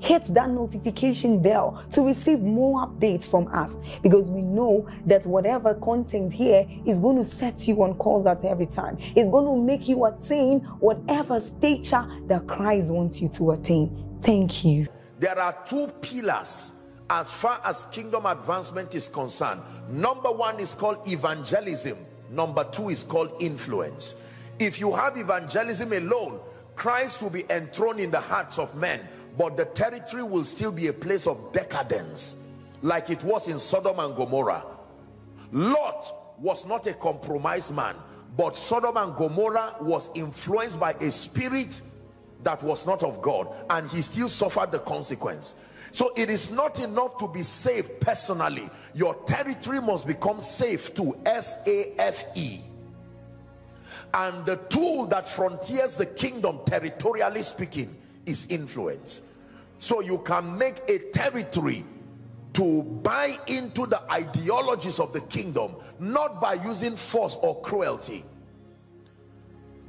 hit that notification bell to receive more updates from us because we know that whatever content here is going to set you on course at every time. It's going to make you attain whatever stature that Christ wants you to attain. Thank you. There are two pillars as far as kingdom advancement is concerned. Number one is called evangelism. Number two is called influence. If you have evangelism alone, Christ will be enthroned in the hearts of men but the territory will still be a place of decadence like it was in Sodom and Gomorrah. Lot was not a compromised man but Sodom and Gomorrah was influenced by a spirit that was not of God and he still suffered the consequence. So it is not enough to be saved personally. Your territory must become safe too S-A-F-E and the tool that frontiers the kingdom territorially speaking is influence. So you can make a territory to buy into the ideologies of the kingdom not by using force or cruelty.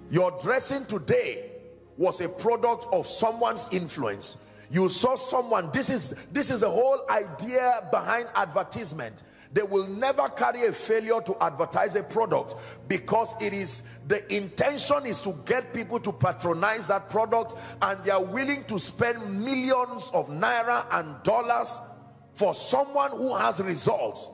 Your dressing today was a product of someone's influence. You saw someone this is this is the whole idea behind advertisement they will never carry a failure to advertise a product because it is the intention is to get people to patronize that product and they are willing to spend millions of naira and dollars for someone who has results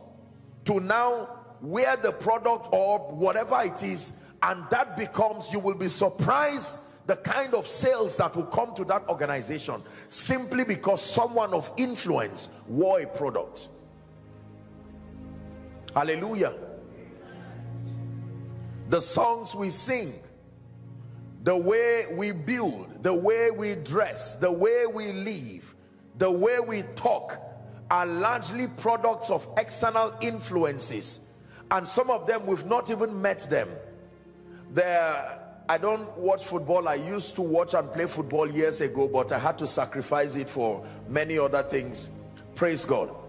to now wear the product or whatever it is. And that becomes you will be surprised the kind of sales that will come to that organization simply because someone of influence wore a product Hallelujah. The songs we sing, the way we build, the way we dress, the way we live, the way we talk are largely products of external influences. And some of them we've not even met them. There, I don't watch football. I used to watch and play football years ago, but I had to sacrifice it for many other things. Praise God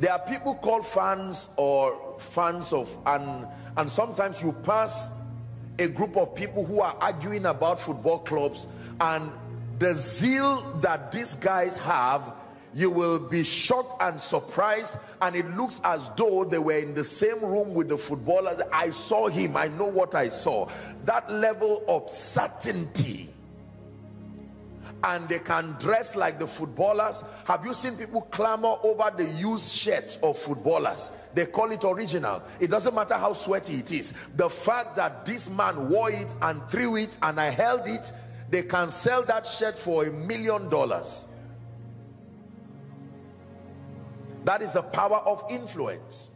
there are people called fans or fans of and and sometimes you pass a group of people who are arguing about football clubs and the zeal that these guys have you will be shocked and surprised and it looks as though they were in the same room with the footballers. I saw him. I know what i saw. That level of certainty and they can dress like the footballers. Have you seen people clamor over the used shirts of footballers? They call it original. It doesn't matter how sweaty it is. The fact that this man wore it and threw it and i held it they can sell that shirt for a million dollars. That is the power of influence.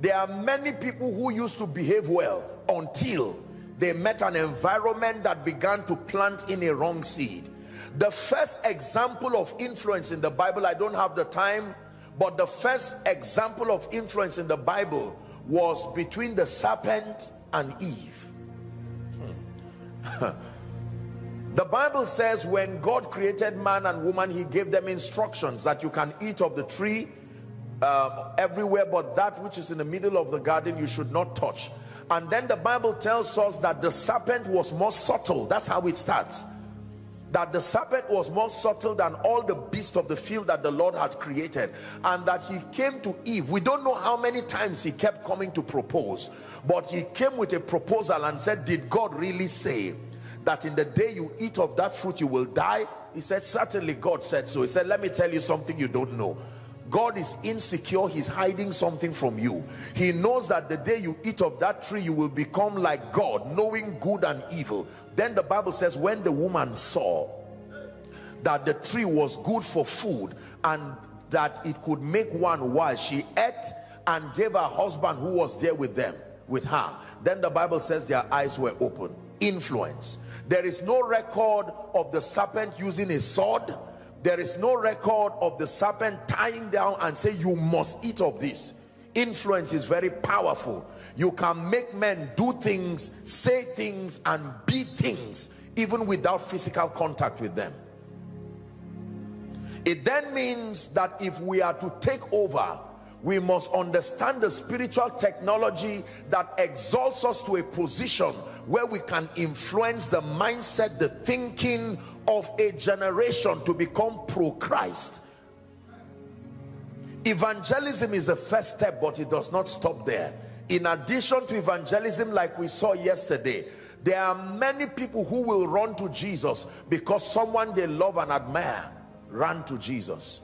There are many people who used to behave well until they met an environment that began to plant in a wrong seed the first example of influence in the Bible, I don't have the time, but the first example of influence in the Bible was between the serpent and Eve. Hmm. the Bible says when God created man and woman, he gave them instructions that you can eat of the tree uh, everywhere, but that which is in the middle of the garden, you should not touch. And then the Bible tells us that the serpent was more subtle. That's how it starts that the serpent was more subtle than all the beasts of the field that the Lord had created and that he came to Eve we don't know how many times he kept coming to propose but he came with a proposal and said did God really say that in the day you eat of that fruit you will die He said, Certainly God said so. He said, Let me tell you something you don't know. God is insecure, He's hiding something from you. He knows that the day you eat of that tree, you will become like God, knowing good and evil. Then the Bible says, When the woman saw that the tree was good for food and that it could make one wise, she ate and gave her husband who was there with them, with her. Then the Bible says their eyes were open. Influence. There is no record of the serpent using a sword there is no record of the serpent tying down and say you must eat of this. Influence is very powerful. You can make men do things say things and be things even without physical contact with them. It then means that if we are to take over we must understand the spiritual technology that exalts us to a position where we can influence the mindset the thinking of a generation to become pro-Christ. Evangelism is the first step but it does not stop there. In addition to evangelism like we saw yesterday there are many people who will run to Jesus because someone they love and admire ran to Jesus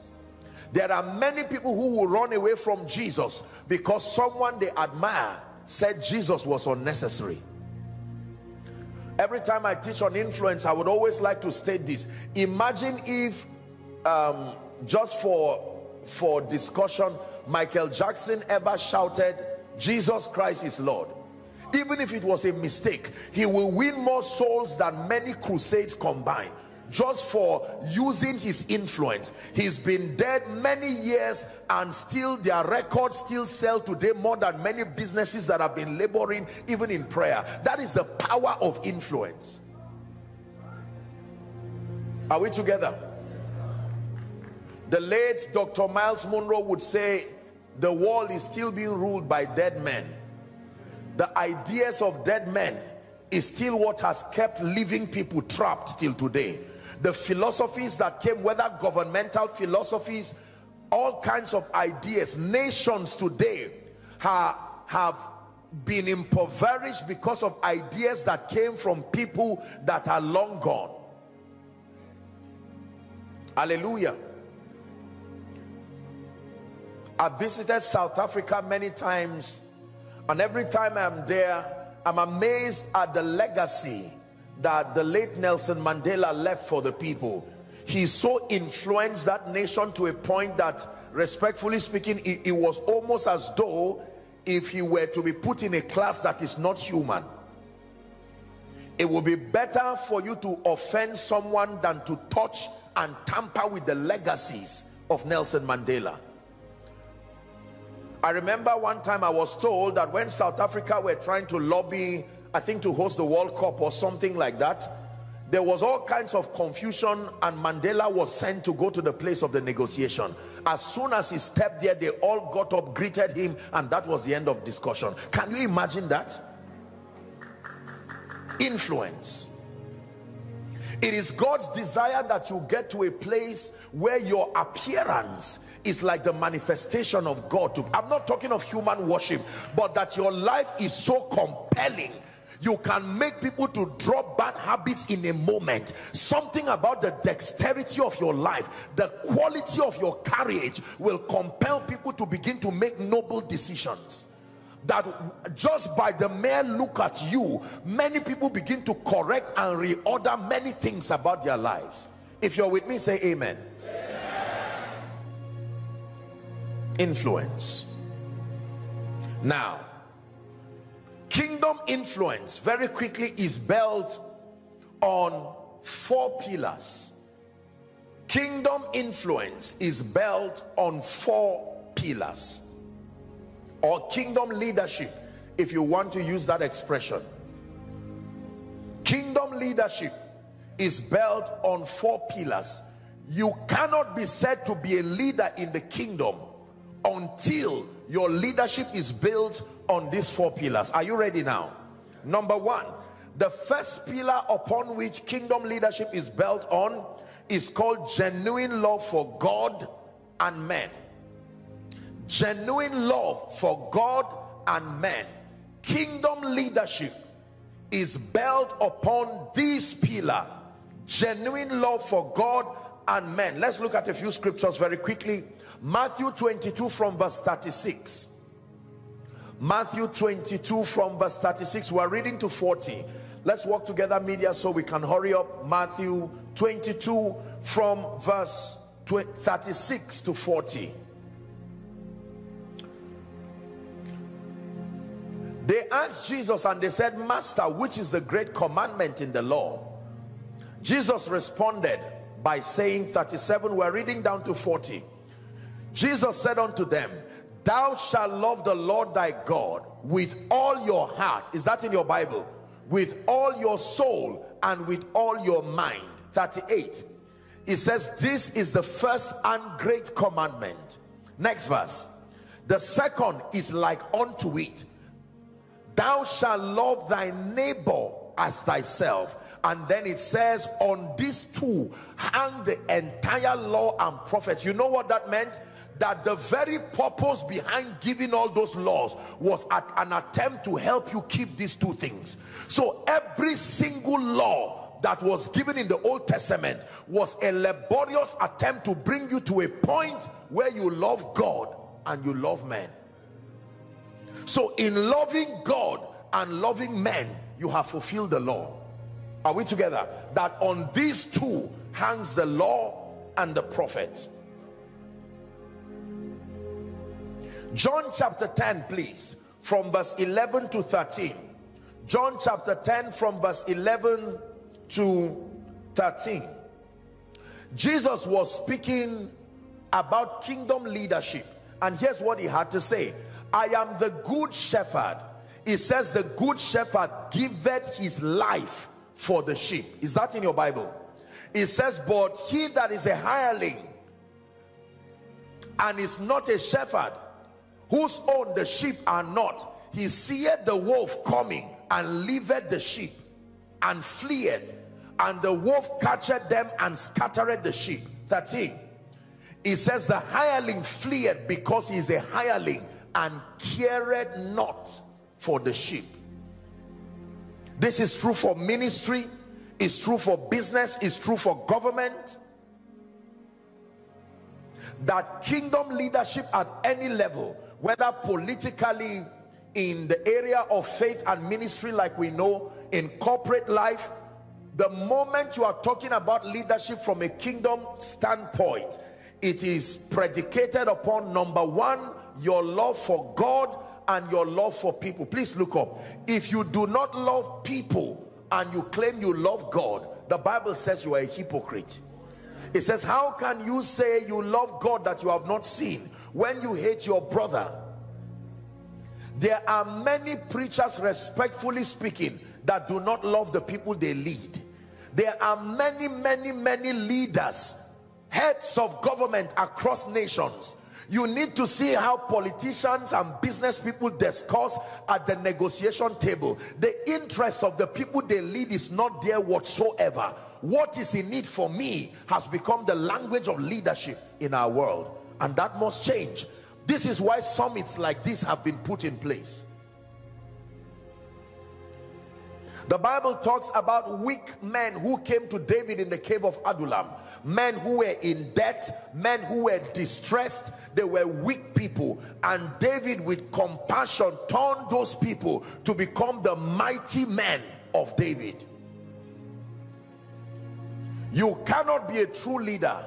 there are many people who will run away from Jesus because someone they admire said Jesus was unnecessary. Every time I teach on influence I would always like to state this. Imagine if um, just for for discussion Michael Jackson ever shouted Jesus Christ is Lord. Even if it was a mistake he will win more souls than many crusades combined just for using his influence. He's been dead many years and still their records still sell today more than many businesses that have been laboring even in prayer. That is the power of influence. Are we together? The late dr Myles Munroe would say the world is still being ruled by dead men. The ideas of dead men is still what has kept living people trapped till today the philosophies that came whether governmental philosophies all kinds of ideas nations today have, have been impoverished because of ideas that came from people that are long gone. Hallelujah. I visited south africa many times and every time i'm there i'm amazed at the legacy that the late Nelson Mandela left for the people. He so influenced that nation to a point that respectfully speaking it, it, was almost as though if he were to be put in a class that is not human it would be better for you to offend someone than to touch and tamper with the legacies of Nelson Mandela. I remember one time I was told that when South Africa were trying to lobby I think to host the World Cup or something like that. There was all kinds of confusion and Mandela was sent to go to the place of the negotiation. As soon as he stepped there they all got up greeted him and that was the end of discussion. Can you imagine that? Influence. It is God's desire that you get to a place where your appearance is like the manifestation of God I'm not talking of human worship but that your life is so compelling you can make people to drop bad habits in a moment. Something about the dexterity of your life the quality of your courage will compel people to begin to make noble decisions. That just by the mere look at you many people begin to correct and reorder many things about their lives. If you're with me say amen, amen. influence. Now kingdom influence very quickly is built on four pillars. Kingdom influence is built on four pillars. Or kingdom leadership if you want to use that expression. Kingdom leadership is built on four pillars. You cannot be said to be a leader in the kingdom until your leadership is built on these four pillars. Are you ready now? Number one the first pillar upon which kingdom leadership is built on is called genuine love for God and men. Genuine love for God and men. Kingdom leadership is built upon this pillar. Genuine love for God and men. Let's look at a few scriptures very quickly. Matthew 22 from verse 36. Matthew 22 from verse 36. We're reading to 40. Let's walk together, media, so we can hurry up. Matthew 22 from verse 36 to 40. They asked Jesus and they said, Master, which is the great commandment in the law? Jesus responded by saying 37, we're reading down to 40. Jesus said unto them, Thou shalt love the Lord thy God with all your heart. Is that in your Bible? With all your soul and with all your mind. 38. It says, This is the first and great commandment. Next verse. The second is like unto it. Thou shalt love thy neighbor as thyself. And then it says, On these two hang the entire law and prophets. You know what that meant? That the very purpose behind giving all those laws was at an attempt to help you keep these two things. So every single law that was given in the Old Testament was a laborious attempt to bring you to a point where you love God and you love men. So in loving God and loving men you have fulfilled the law. Are we together? That on these two hangs the law and the prophets John chapter 10 please. From verse 11 to 13 John chapter 10 from verse 11 to 13 Jesus was speaking about kingdom leadership. And here's what he had to say. I am the good shepherd. He says the good shepherd giveth his life for the sheep. Is that in your Bible? It says but he that is a hireling and is not a shepherd whose own the sheep are not. He seeth the wolf coming and leaveth the sheep and fleeth and the wolf catcheth them and scattereth the sheep. 13 he says the hireling fleeth because he is a hireling and careth not for the sheep. This is true for ministry it's true for business it's true for government. That kingdom leadership at any level whether politically in the area of faith and ministry like we know in corporate life the moment you are talking about leadership from a kingdom standpoint it is predicated upon number one your love for God and your love for people. Please look up. If you do not love people and you claim you love God the Bible says you are a hypocrite it says how can you say you love God that you have not seen when you hate your brother? There are many preachers respectfully speaking that do not love the people they lead. There are many many many leaders heads of government across nations you need to see how politicians and business people discuss at the negotiation table. The interest of the people they lead is not there whatsoever. What is in need for me has become the language of leadership in our world and that must change. This is why summits like this have been put in place the bible talks about weak men who came to david in the cave of adullam men who were in debt men who were distressed. They were weak people. And david with compassion turned those people to become the mighty men of david. You cannot be a true leader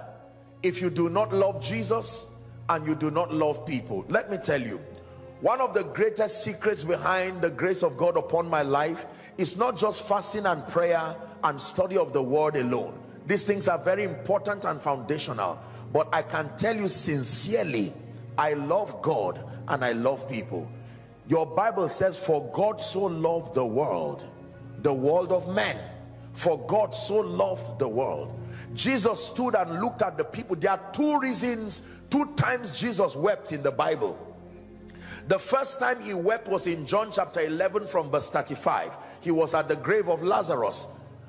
if you do not love jesus and you do not love people. Let me tell you one of the greatest secrets behind the grace of God upon my life is not just fasting and prayer and study of the word alone. These things are very important and foundational but I can tell you sincerely I love God and I love people. Your Bible says for God so loved the world the world of men. For God so loved the world. Jesus stood and looked at the people. There are two reasons two times Jesus wept in the Bible the first time he wept was in John chapter 11 from verse 35 he was at the grave of Lazarus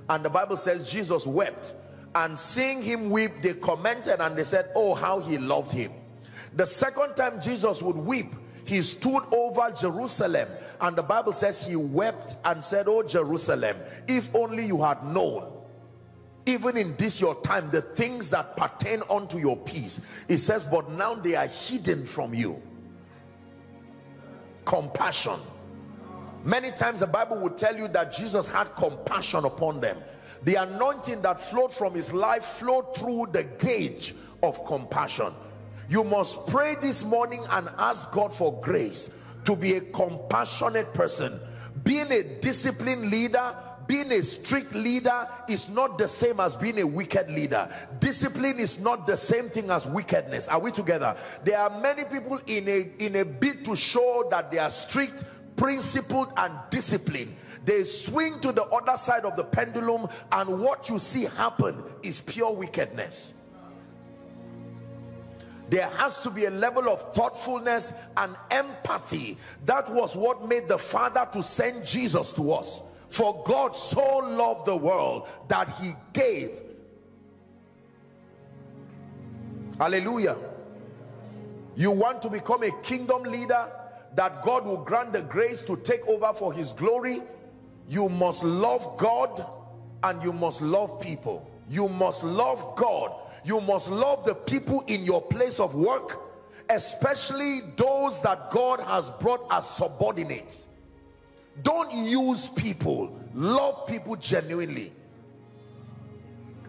and the Bible says Jesus wept. And seeing him weep they commented and they said oh how he loved him. The second time Jesus would weep he stood over Jerusalem and the Bible says he wept and said oh Jerusalem if only you had known even in this your time the things that pertain unto your peace. It says but now they are hidden from you compassion. Many times the bible will tell you that jesus had compassion upon them. The anointing that flowed from his life flowed through the gauge of compassion. You must pray this morning and ask god for grace to be a compassionate person being a disciplined leader being a strict leader is not the same as being a wicked leader. Discipline is not the same thing as wickedness. Are we together? There are many people in a in a bid to show that they are strict principled and disciplined. They swing to the other side of the pendulum and what you see happen is pure wickedness. There has to be a level of thoughtfulness and empathy. That was what made the father to send jesus to us for God so loved the world that he gave. Hallelujah. You want to become a kingdom leader that God will grant the grace to take over for his glory. You must love God and you must love people. You must love God. You must love the people in your place of work, especially those that God has brought as subordinates don't use people. Love people genuinely.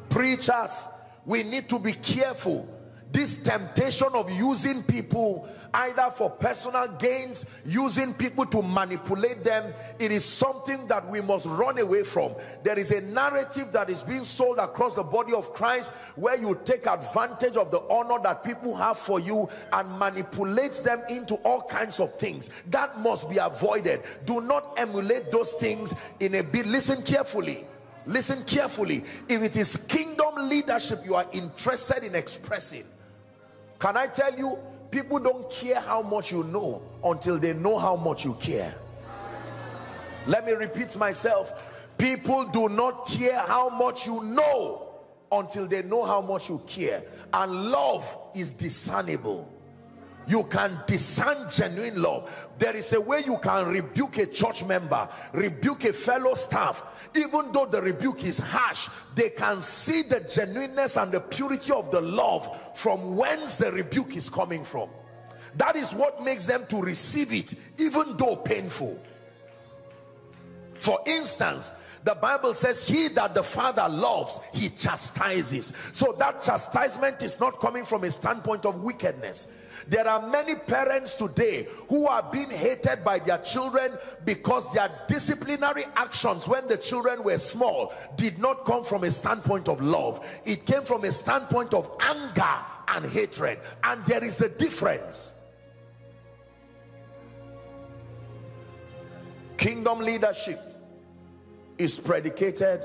Preachers we need to be careful. This temptation of using people either for personal gains using people to manipulate them. It is something that we must run away from. There is a narrative that is being sold across the body of Christ where you take advantage of the honor that people have for you and manipulate them into all kinds of things. That must be avoided. Do not emulate those things in a bit. Listen carefully. Listen carefully. If it is kingdom leadership you are interested in expressing can I tell you, people don't care how much you know until they know how much you care. Let me repeat myself. People do not care how much you know until they know how much you care. And love is discernible you can discern genuine love. There is a way you can rebuke a church member rebuke a fellow staff. Even though the rebuke is harsh they can see the genuineness and the purity of the love from whence the rebuke is coming from. That is what makes them to receive it even though painful. For instance the bible says he that the father loves he chastises so that chastisement is not coming from a standpoint of wickedness there are many parents today who are being hated by their children because their disciplinary actions when the children were small did not come from a standpoint of love. It came from a standpoint of anger and hatred. And there is a difference. Kingdom leadership is predicated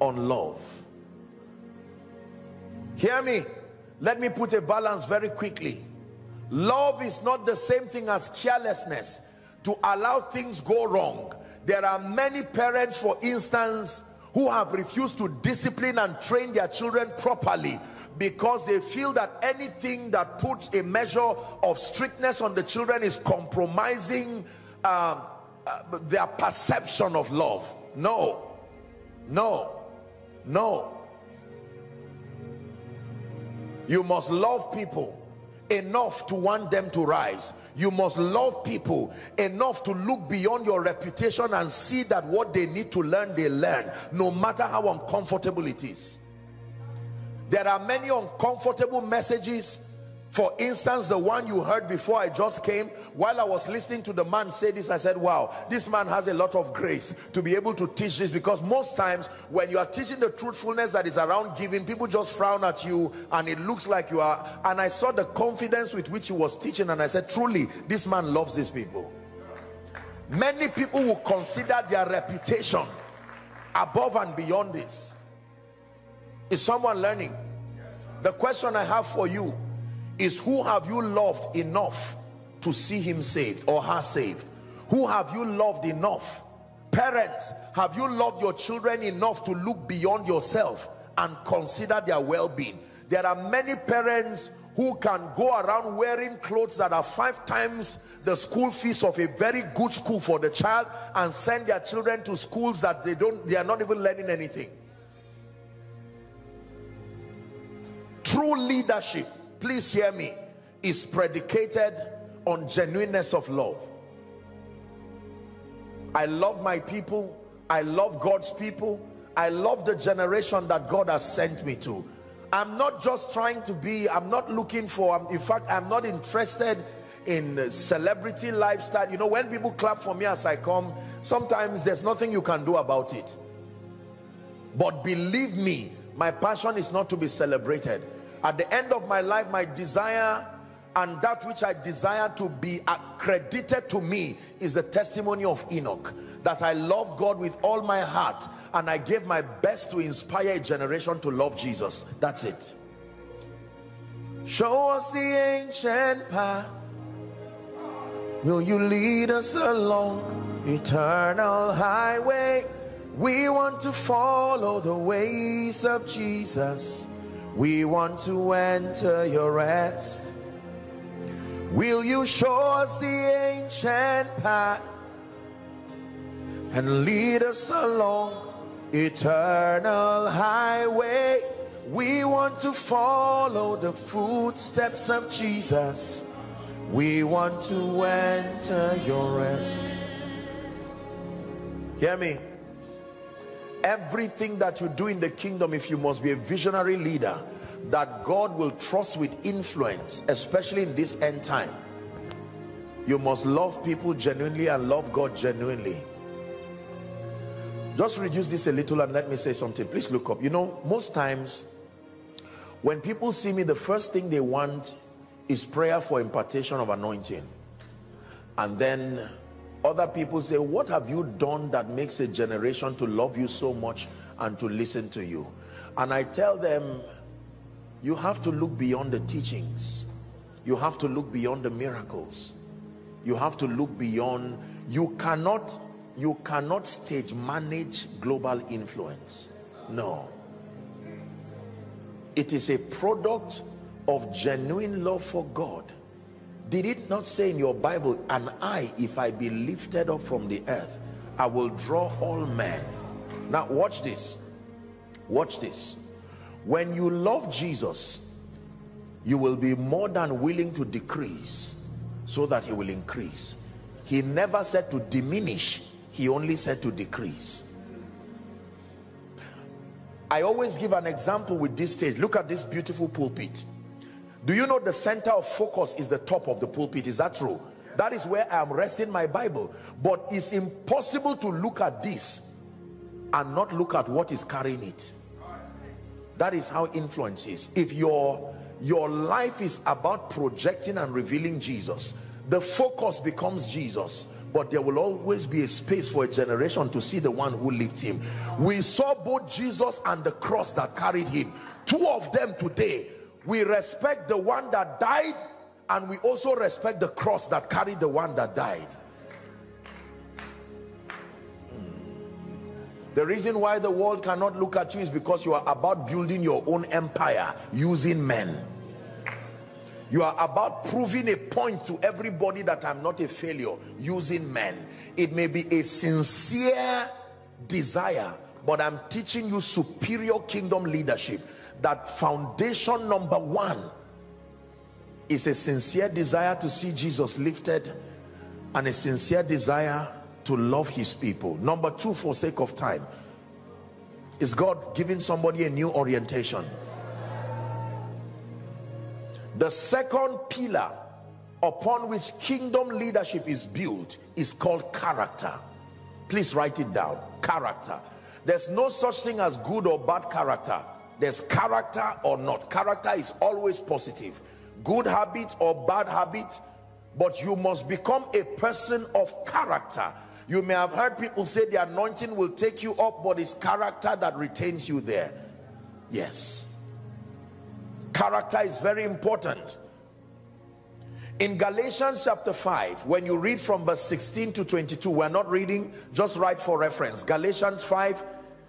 on love. Hear me. Let me put a balance very quickly love is not the same thing as carelessness to allow things go wrong there are many parents for instance who have refused to discipline and train their children properly because they feel that anything that puts a measure of strictness on the children is compromising uh, uh, their perception of love no. No. No. You must love people enough to want them to rise. You must love people enough to look beyond your reputation and see that what they need to learn they learn no matter how uncomfortable it is. There are many uncomfortable messages for instance, the one you heard before I just came, while I was listening to the man say this, I said, wow, this man has a lot of grace to be able to teach this because most times when you are teaching the truthfulness that is around giving, people just frown at you and it looks like you are. And I saw the confidence with which he was teaching and I said, truly, this man loves these people. Many people will consider their reputation above and beyond this. Is someone learning? The question I have for you is who have you loved enough to see him saved or her saved? Who have you loved enough? Parents have you loved your children enough to look beyond yourself and consider their well-being? There are many parents who can go around wearing clothes that are five times the school fees of a very good school for the child and send their children to schools that they don't they are not even learning anything. True leadership please hear me. Is predicated on genuineness of love. I love my people. I love God's people. I love the generation that God has sent me to. I'm not just trying to be I'm not looking for in fact I'm not interested in celebrity lifestyle. You know when people clap for me as I come sometimes there's nothing you can do about it. But believe me my passion is not to be celebrated at the end of my life my desire and that which I desire to be accredited to me is the testimony of Enoch. That I love God with all my heart and I gave my best to inspire a generation to love Jesus. That's it. Show us the ancient path. Will you lead us along eternal highway? We want to follow the ways of Jesus we want to enter your rest. Will you show us the ancient path and lead us along eternal highway? We want to follow the footsteps of Jesus. We want to enter your rest. Hear me everything that you do in the kingdom if you must be a visionary leader that God will trust with influence especially in this end time. You must love people genuinely and love God genuinely. Just reduce this a little and let me say something. Please look up. You know most times when people see me the first thing they want is prayer for impartation of anointing. And then other people say what have you done that makes a generation to love you so much and to listen to you? And I tell them you have to look beyond the teachings. You have to look beyond the miracles. You have to look beyond you cannot you cannot stage manage global influence. No. It is a product of genuine love for God did it not say in your Bible and I if I be lifted up from the earth I will draw all men. Now watch this. Watch this. When you love Jesus you will be more than willing to decrease so that he will increase. He never said to diminish he only said to decrease. I always give an example with this stage. Look at this beautiful pulpit do you know the center of focus is the top of the pulpit? Is that true? That is where I am resting my Bible. But it's impossible to look at this and not look at what is carrying it. That is how influence is. If your your life is about projecting and revealing Jesus the focus becomes Jesus. But there will always be a space for a generation to see the one who lifts him. We saw both jesus and the cross that carried him. Two of them today we respect the one that died and we also respect the cross that carried the one that died hmm. the reason why the world cannot look at you is because you are about building your own empire using men you are about proving a point to everybody that I'm not a failure using men. It may be a sincere desire, but I'm teaching you superior kingdom leadership. That foundation number one is a sincere desire to see Jesus lifted and a sincere desire to love his people. Number two, for sake of time, is God giving somebody a new orientation? The second pillar upon which kingdom leadership is built is called character. Please write it down. Character. There's no such thing as good or bad character there's character or not. Character is always positive. Good habit or bad habit. But you must become a person of character. You may have heard people say the anointing will take you up but it's character that retains you there. Yes. Character is very important. In Galatians chapter 5 when you read from verse 16 to 22 we're not reading just write for reference. Galatians 5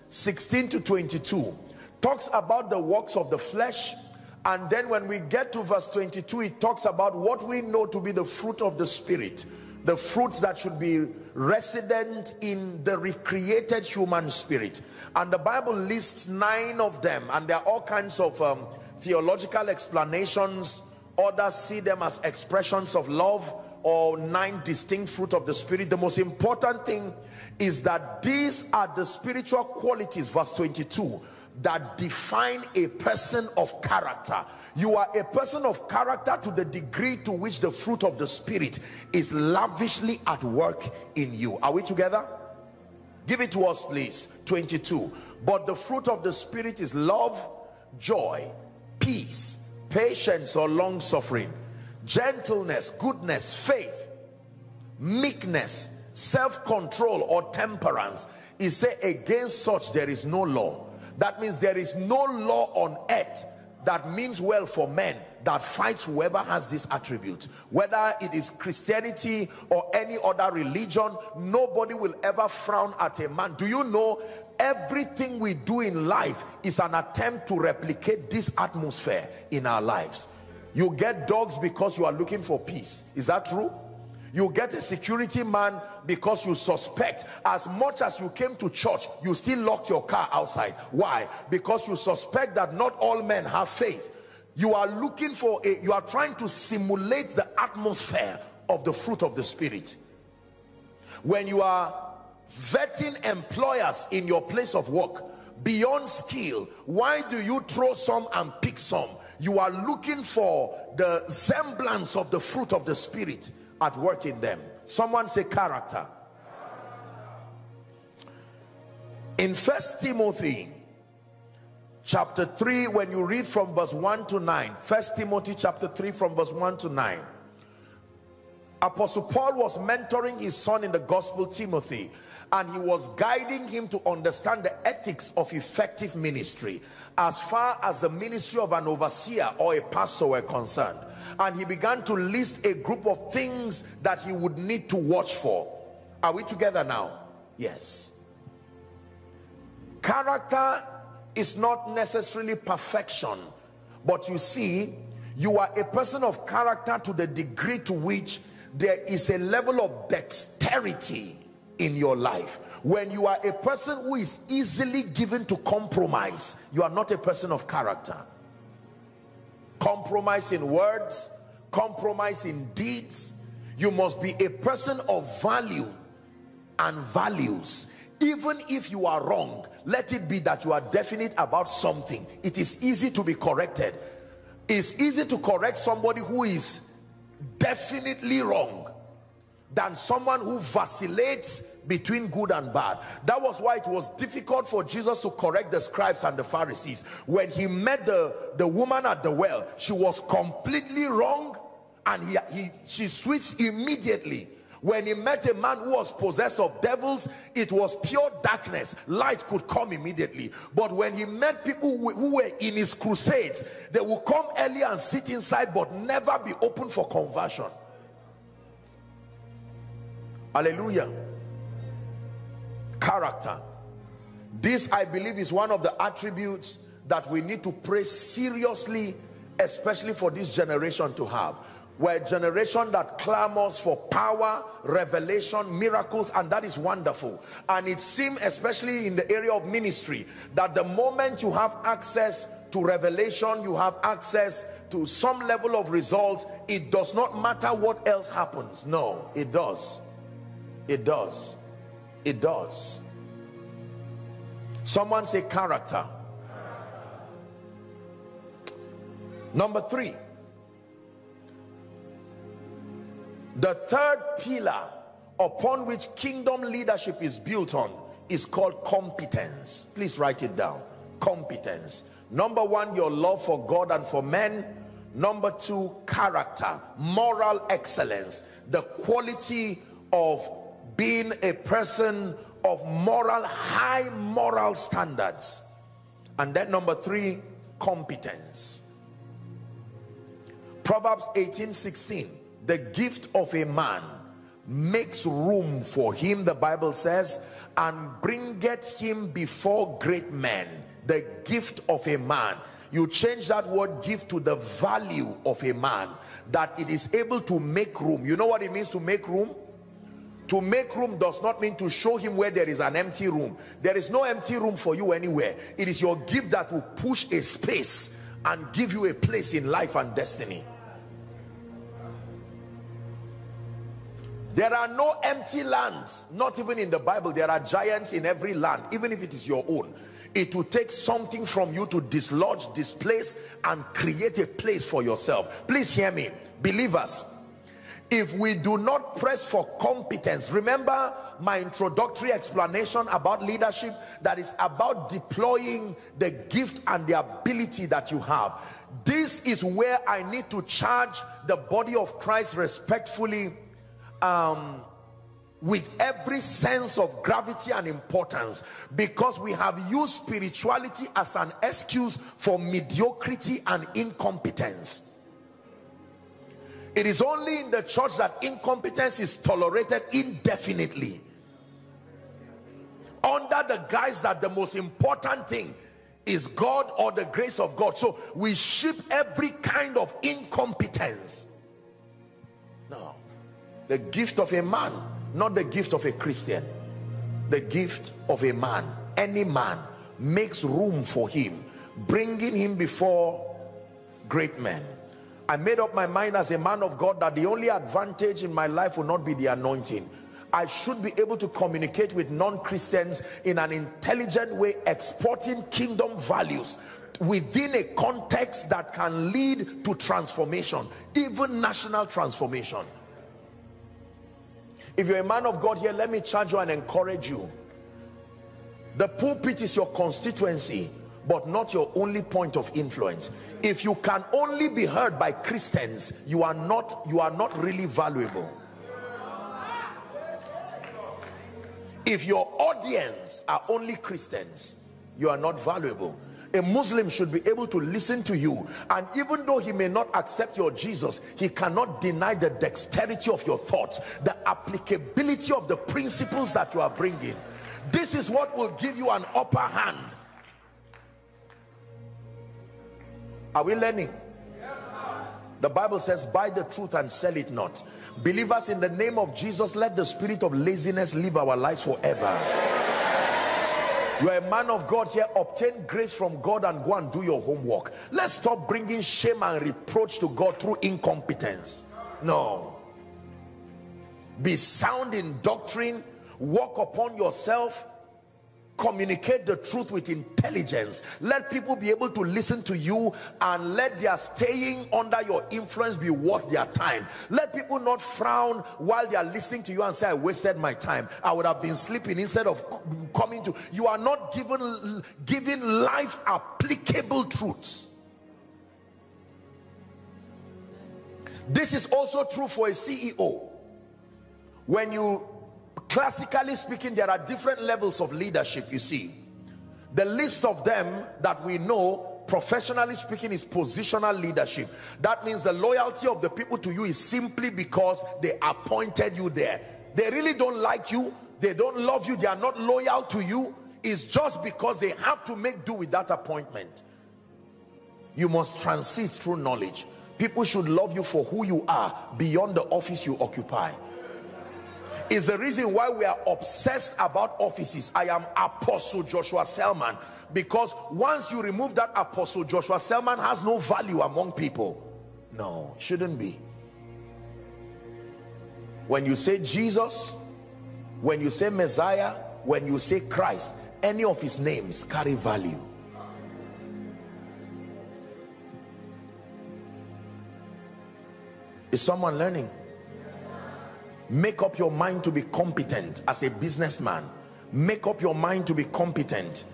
16 to 22 talks about the works of the flesh. And then when we get to verse 22 it talks about what we know to be the fruit of the spirit the fruits that should be resident in the recreated human spirit. And the bible lists nine of them and there are all kinds of um, theological explanations. Others see them as expressions of love or nine distinct fruit of the spirit. The most important thing is that these are the spiritual qualities verse 22 that define a person of character. You are a person of character to the degree to which the fruit of the spirit is lavishly at work in you. Are we together? Give it to us please. 22 but the fruit of the spirit is love joy peace patience or long suffering gentleness goodness faith meekness self-control or temperance. He say against such there is no law that means there is no law on earth that means well for men that fights whoever has this attribute. Whether it is christianity or any other religion nobody will ever frown at a man. Do you know everything we do in life is an attempt to replicate this atmosphere in our lives? You get dogs because you are looking for peace. Is that true you get a security man because you suspect. As much as you came to church you still locked your car outside. Why? Because you suspect that not all men have faith. You are looking for a you are trying to simulate the atmosphere of the fruit of the spirit. When you are vetting employers in your place of work beyond skill why do you throw some and pick some? You are looking for the semblance of the fruit of the spirit at work in them. Someone say character. In first timothy chapter 3 when you read from verse 1 to 9 first timothy chapter 3 from verse 1 to 9 apostle paul was mentoring his son in the gospel timothy and he was guiding him to understand the ethics of effective ministry as far as the ministry of an overseer or a pastor were concerned. And he began to list a group of things that he would need to watch for. Are we together now? Yes. Character is not necessarily perfection but you see you are a person of character to the degree to which there is a level of dexterity in your life. When you are a person who is easily given to compromise you are not a person of character. Compromise in words compromise in deeds. You must be a person of value and values. Even if you are wrong let it be that you are definite about something. It is easy to be corrected. It's easy to correct somebody who is definitely wrong than someone who vacillates between good and bad. That was why it was difficult for jesus to correct the scribes and the pharisees. When he met the the woman at the well she was completely wrong and he, he she switched immediately. When he met a man who was possessed of devils it was pure darkness. Light could come immediately. But when he met people who, were in his crusades they would come early and sit inside but never be open for conversion. Hallelujah character. This i believe is one of the attributes that we need to pray seriously especially for this generation to have. We're a generation that clamors for power revelation miracles and that is wonderful. And it seems especially in the area of ministry that the moment you have access to revelation you have access to some level of results it does not matter what else happens. No it does. It does it does. Someone say character. Number three. The third pillar upon which kingdom leadership is built on is called competence. Please write it down. Competence. Number one your love for god and for men. Number two character. Moral excellence. The quality of being a person of moral high moral standards. And then number three competence. Proverbs 18 16 the gift of a man makes room for him the bible says and bringeth him before great men. The gift of a man. You change that word gift to the value of a man that it is able to make room. You know what it means to make room to make room does not mean to show him where there is an empty room. There is no empty room for you anywhere. It is your gift that will push a space and give you a place in life and destiny. There are no empty lands not even in the bible. There are giants in every land even if it is your own. It will take something from you to dislodge displace and create a place for yourself. Please hear me. Believers if we do not press for competence remember my introductory explanation about leadership that is about deploying the gift and the ability that you have. This is where i need to charge the body of christ respectfully um, with every sense of gravity and importance because we have used spirituality as an excuse for mediocrity and incompetence it is only in the church that incompetence is tolerated indefinitely. Under the guise that the most important thing is God or the grace of God. So we ship every kind of incompetence. No. The gift of a man not the gift of a Christian. The gift of a man. Any man makes room for him bringing him before great men I made up my mind as a man of God that the only advantage in my life will not be the anointing. I should be able to communicate with non-Christians in an intelligent way, exporting kingdom values within a context that can lead to transformation, even national transformation. If you're a man of God here, let me charge you and encourage you. The pulpit is your constituency but not your only point of influence. If you can only be heard by christians you are not you are not really valuable. If your audience are only christians you are not valuable. A muslim should be able to listen to you and even though he may not accept your jesus he cannot deny the dexterity of your thoughts the applicability of the principles that you are bringing. This is what will give you an upper hand Are we learning? the Bible says, buy the truth and sell it not. Believers, in the name of Jesus, let the spirit of laziness live our lives forever. You are a man of God here, obtain grace from God and go and do your homework. Let's stop bringing shame and reproach to God through incompetence. No. Be sound in doctrine, walk upon yourself, communicate the truth with intelligence. Let people be able to listen to you and let their staying under your influence be worth their time. Let people not frown while they are listening to you and say i wasted my time. I would have been sleeping instead of coming to you are not given giving life applicable truths. This is also true for a ceo when you classically speaking there are different levels of leadership you see. The list of them that we know professionally speaking is positional leadership. That means the loyalty of the people to you is simply because they appointed you there. They really don't like you. They don't love you. They are not loyal to you. It's just because they have to make do with that appointment. You must transit through knowledge. People should love you for who you are beyond the office you occupy is the reason why we are obsessed about offices. I am apostle joshua selman because once you remove that apostle joshua selman has no value among people. No shouldn't be. When you say jesus when you say messiah when you say christ any of his names carry value. Is someone learning make up your mind to be competent as a businessman. Make up your mind to be competent.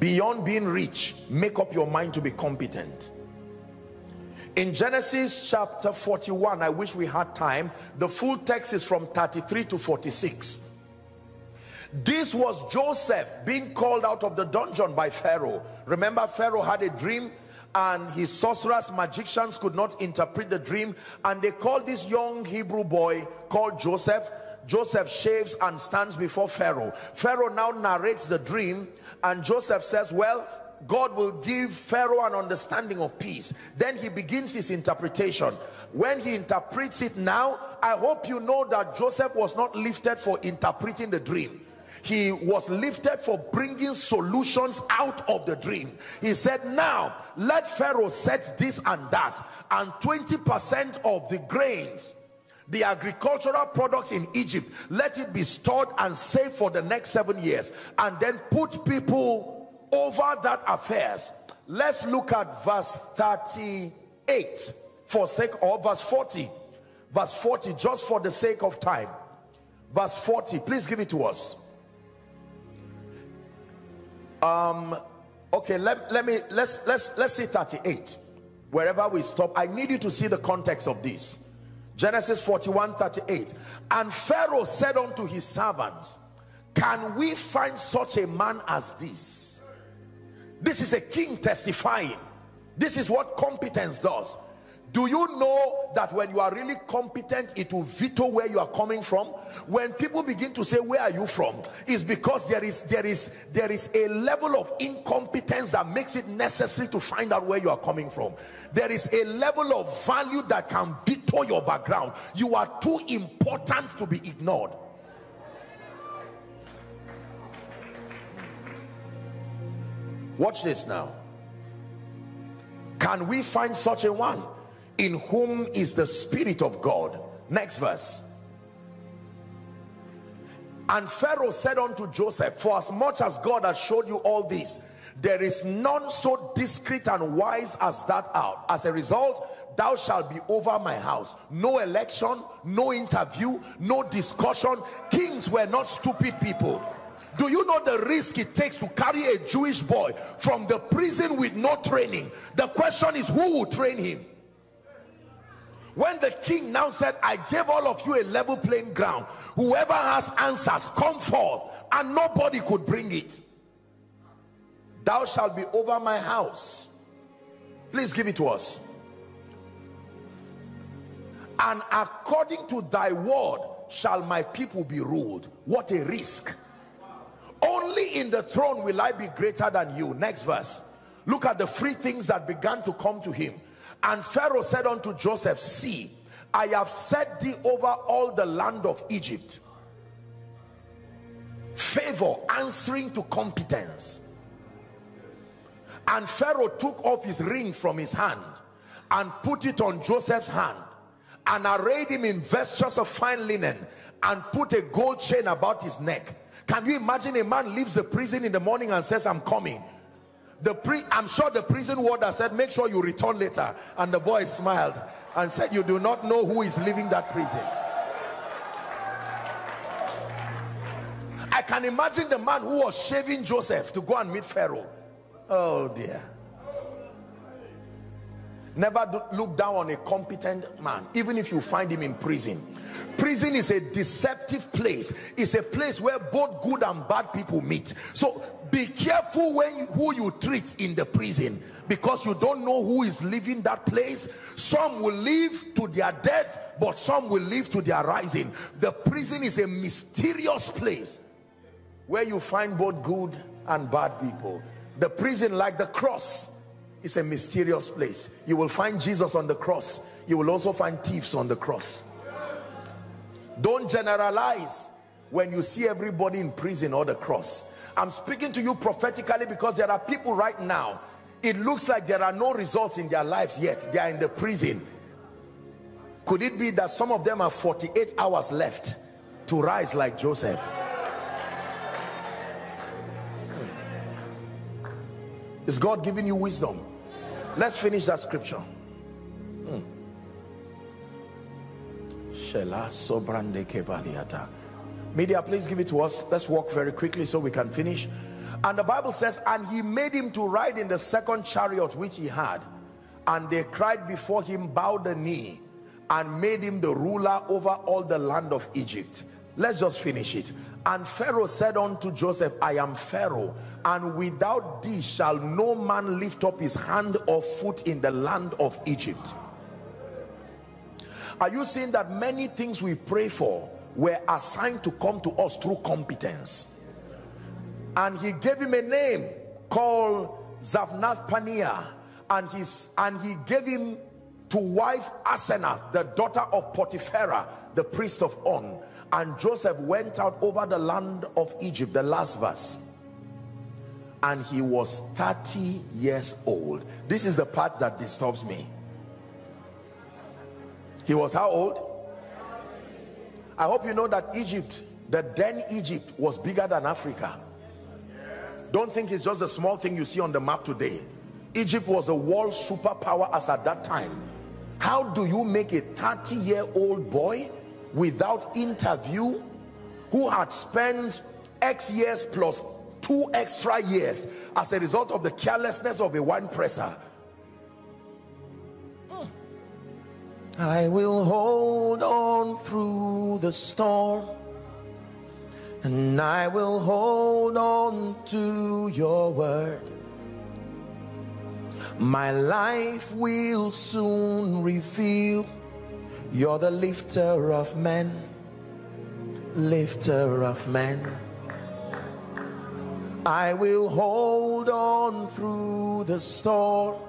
Beyond being rich make up your mind to be competent. In genesis chapter 41 i wish we had time. The full text is from 33 to 46 this was joseph being called out of the dungeon by pharaoh. Remember pharaoh had a dream and his sorcerers magicians could not interpret the dream and they called this young hebrew boy called joseph joseph shaves and stands before pharaoh pharaoh now narrates the dream and joseph says well God will give Pharaoh an understanding of peace. Then he begins his interpretation. When he interprets it now, I hope you know that Joseph was not lifted for interpreting the dream he was lifted for bringing solutions out of the dream. He said now let pharaoh set this and that and 20 percent of the grains the agricultural products in Egypt let it be stored and saved for the next seven years and then put people over that affairs. Let's look at verse 38 for sake of verse 40 verse 40 just for the sake of time. Verse 40 please give it to us um okay let, let me let's let's let's see 38 wherever we stop i need you to see the context of this. Genesis 41 38 and pharaoh said unto his servants can we find such a man as this? This is a king testifying. This is what competence does do you know that when you are really competent it will veto where you are coming from? When people begin to say where are you from? Is because there is there is there is a level of incompetence that makes it necessary to find out where you are coming from. There is a level of value that can veto your background. You are too important to be ignored. Watch this now. Can we find such a one in whom is the spirit of God. Next verse. And Pharaoh said unto Joseph for as much as God has showed you all this there is none so discreet and wise as that out. As a result thou shalt be over my house. No election no interview no discussion. Kings were not stupid people. Do you know the risk it takes to carry a Jewish boy from the prison with no training? The question is who will train him when the king now said i gave all of you a level playing ground. Whoever has answers come forth and nobody could bring it. Thou shalt be over my house. Please give it to us. And according to thy word shall my people be ruled. What a risk. Only in the throne will i be greater than you. Next verse. Look at the free things that began to come to him and Pharaoh said unto Joseph, See, I have set thee over all the land of Egypt. Favor answering to competence. And Pharaoh took off his ring from his hand and put it on Joseph's hand and arrayed him in vestures of fine linen and put a gold chain about his neck. Can you imagine a man leaves the prison in the morning and says, I'm coming the pre i'm sure the prison warder said make sure you return later. And the boy smiled and said you do not know who is leaving that prison. I can imagine the man who was shaving joseph to go and meet pharaoh. Oh dear. Never look down on a competent man even if you find him in prison. Prison is a deceptive place. It's a place where both good and bad people meet. So be careful when you, who you treat in the prison because you don't know who is leaving that place. Some will leave to their death but some will live to their rising. The prison is a mysterious place where you find both good and bad people. The prison like the cross is a mysterious place. You will find jesus on the cross. You will also find thieves on the cross. Don't generalize when you see everybody in prison or the cross I'm speaking to you prophetically because there are people right now it looks like there are no results in their lives yet. They are in the prison. Could it be that some of them have 48 hours left to rise like Joseph? Is God giving you wisdom? Let's finish that scripture. Hmm. Media, please give it to us. Let's walk very quickly so we can finish. And the Bible says, and he made him to ride in the second chariot which he had. And they cried before him, bowed the knee, and made him the ruler over all the land of Egypt. Let's just finish it. And Pharaoh said unto Joseph, I am Pharaoh, and without thee shall no man lift up his hand or foot in the land of Egypt. Are you seeing that many things we pray for were assigned to come to us through competence and he gave him a name called Zaphnath Paaneah and his and he gave him to wife Asenath, the daughter of Potipherah, the priest of On. And Joseph went out over the land of Egypt, the last verse. And he was 30 years old. This is the part that disturbs me. He was how old? I hope you know that Egypt, the then Egypt, was bigger than Africa. Don't think it's just a small thing you see on the map today. Egypt was a world superpower as at that time. How do you make a 30 year old boy without interview who had spent X years plus two extra years as a result of the carelessness of a wine presser? I will hold on through the storm and I will hold on to your word. My life will soon reveal you're the lifter of men, lifter of men. I will hold on through the storm.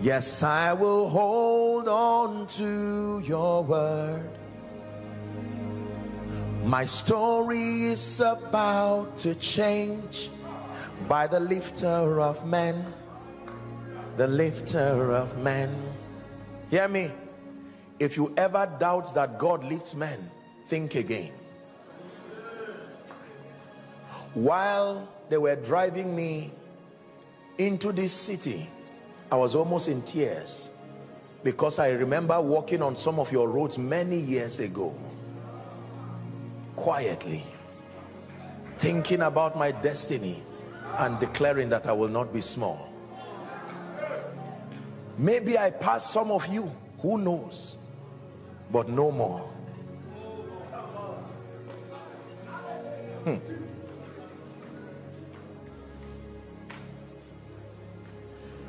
Yes, I will hold on to your word. My story is about to change by the lifter of men, the lifter of men. Hear me. If you ever doubt that God lifts men, think again. While they were driving me into this city, I was almost in tears because I remember walking on some of your roads many years ago quietly thinking about my destiny and declaring that I will not be small. Maybe I pass some of you who knows? But no more. Hmm.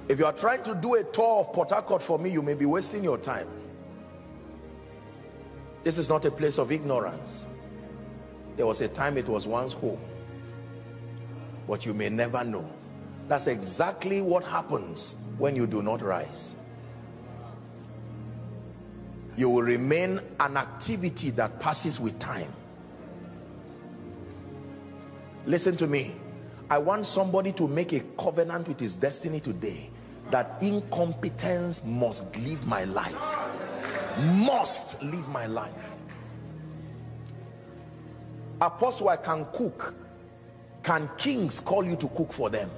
If you are trying to do a tour of Port Harcourt for me you may be wasting your time this is not a place of ignorance there was a time it was once home. But you may never know. That's exactly what happens when you do not rise. You will remain an activity that passes with time. Listen to me. I want somebody to make a covenant with his destiny today that incompetence must leave my life. Must leave my life. Apostle i can cook. Can kings call you to cook for them?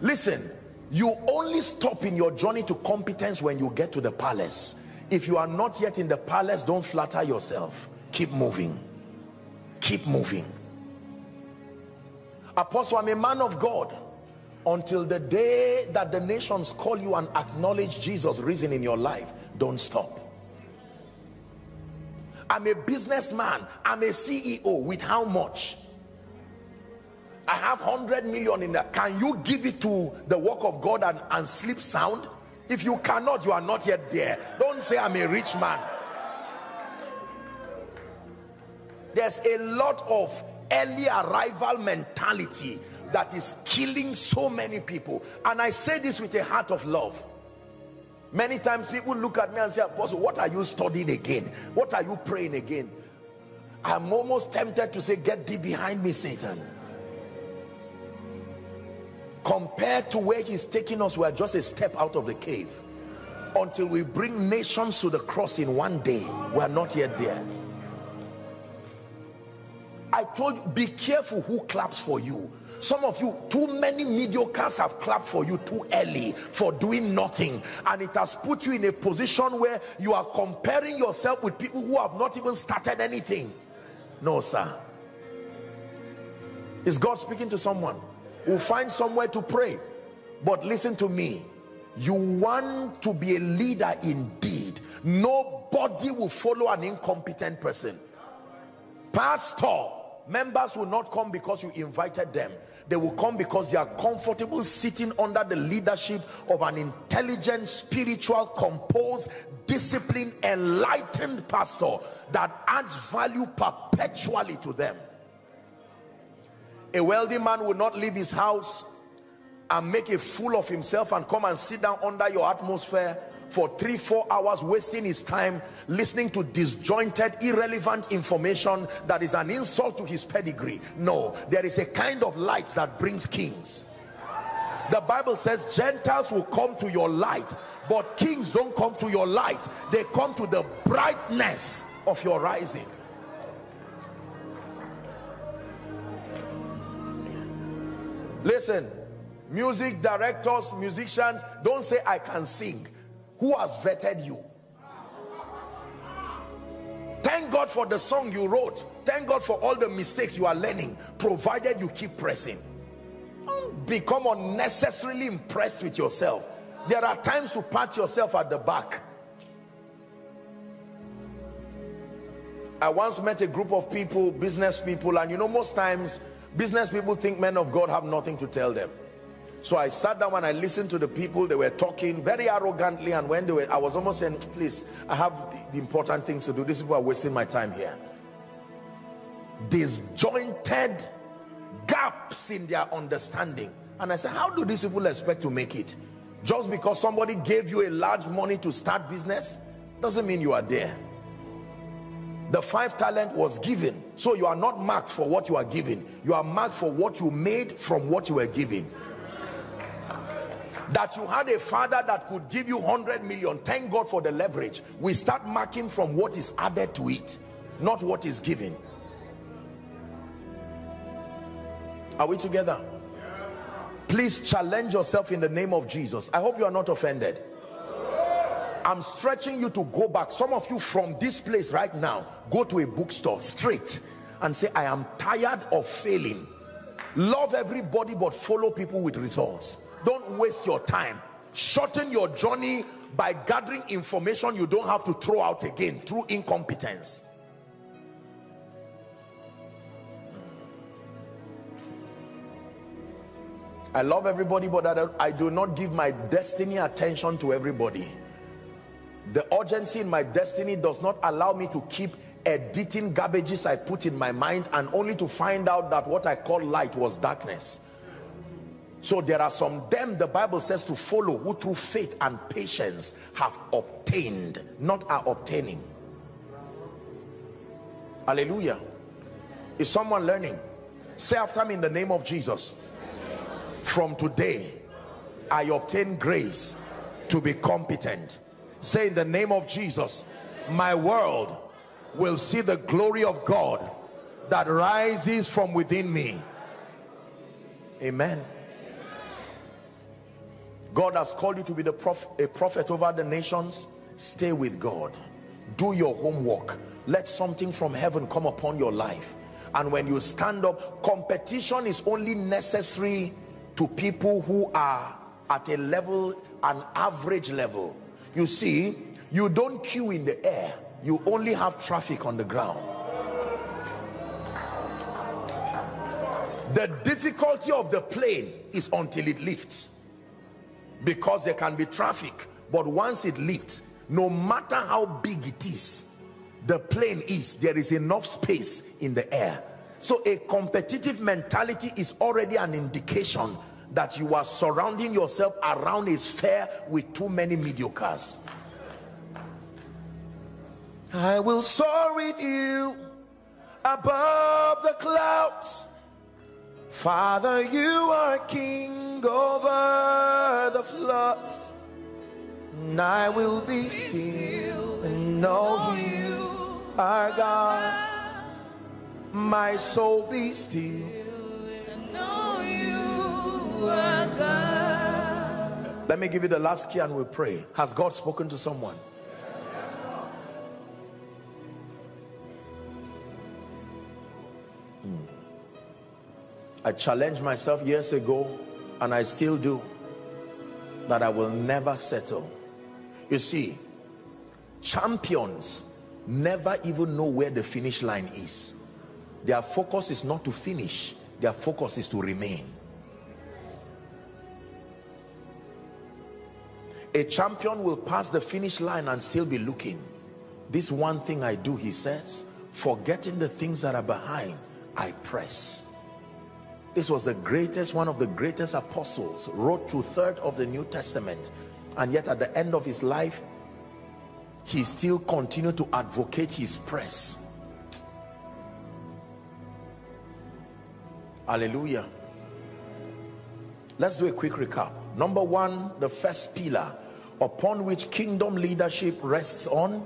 Listen you only stop in your journey to competence when you get to the palace. If you are not yet in the palace don't flatter yourself. Keep moving. Keep moving. Apostle i'm a man of god until the day that the nations call you and acknowledge jesus risen in your life don't stop I'm a businessman. I'm a CEO with how much? I have 100 million in that. Can you give it to the work of God and, and sleep sound? If you cannot, you are not yet there. Don't say I'm a rich man. There's a lot of early arrival mentality that is killing so many people. And I say this with a heart of love. Many times people look at me and say, Apostle, what are you studying again? What are you praying again? I'm almost tempted to say, Get thee behind me, Satan. Compared to where he's taking us, we're just a step out of the cave. Until we bring nations to the cross in one day, we're not yet there. I told you, be careful who claps for you some of you too many mediocres have clapped for you too early for doing nothing. And it has put you in a position where you are comparing yourself with people who have not even started anything. No sir. Is god speaking to someone? Who find somewhere to pray. But listen to me. You want to be a leader indeed. Nobody will follow an incompetent person. Pastor members will not come because you invited them. They will come because they are comfortable sitting under the leadership of an intelligent spiritual composed disciplined enlightened pastor that adds value perpetually to them. A wealthy man will not leave his house and make a fool of himself and come and sit down under your atmosphere for three four hours wasting his time listening to disjointed irrelevant information that is an insult to his pedigree. No there is a kind of light that brings kings. The bible says gentiles will come to your light but kings don't come to your light. They come to the brightness of your rising. Listen music directors musicians don't say i can sing who has vetted you? Thank god for the song you wrote. Thank god for all the mistakes you are learning provided you keep pressing. Don't become unnecessarily impressed with yourself. There are times to pat yourself at the back. I once met a group of people, business people, and you know, most times business people think men of God have nothing to tell them. So I sat down and I listened to the people, they were talking very arrogantly, and when they were, I was almost saying, please, I have the, important things to do. These people are wasting my time here. Disjointed gaps in their understanding. And I said, how do these people expect to make it? Just because somebody gave you a large money to start business doesn't mean you are there the five talent was given so you are not marked for what you are given. you are marked for what you made from what you were given that you had a father that could give you 100 million thank god for the leverage we start marking from what is added to it not what is given are we together please challenge yourself in the name of jesus i hope you are not offended I'm stretching you to go back. Some of you from this place right now, go to a bookstore straight and say, I am tired of failing. Love everybody, but follow people with results. Don't waste your time. Shorten your journey by gathering information you don't have to throw out again through incompetence. I love everybody, but I do not give my destiny attention to everybody the urgency in my destiny does not allow me to keep editing garbages I put in my mind and only to find out that what I call light was darkness so there are some them the Bible says to follow who through faith and patience have obtained not are obtaining. Hallelujah. Is someone learning? Say after me in the name of Jesus. From today I obtain grace to be competent. Say in the name of Jesus my world will see the glory of God that rises from within me. Amen God has called you to be the prof a prophet over the nations. Stay with God. Do your homework. Let something from heaven come upon your life. And when you stand up competition is only necessary to people who are at a level an average level. You see you don't queue in the air. You only have traffic on the ground. The difficulty of the plane is until it lifts because there can be traffic but once it lifts no matter how big it is the plane is there is enough space in the air. So a competitive mentality is already an indication that you are surrounding yourself around a sphere with too many mediocres. I will soar with you above the clouds. Father you are king over the floods and I will be still and know you are God my soul be still and know you are God. let me give you the last key and we'll pray. Has God spoken to someone? Hmm. I challenged myself years ago and I still do that I will never settle. You see, champions never even know where the finish line is. Their focus is not to finish, their focus is to remain. a champion will pass the finish line and still be looking this one thing I do he says forgetting the things that are behind I press this was the greatest one of the greatest apostles wrote two-thirds of the New Testament. And yet at the end of his life he still continued to advocate his press. Hallelujah. Let's do a quick recap. Number one the first pillar upon which kingdom leadership rests on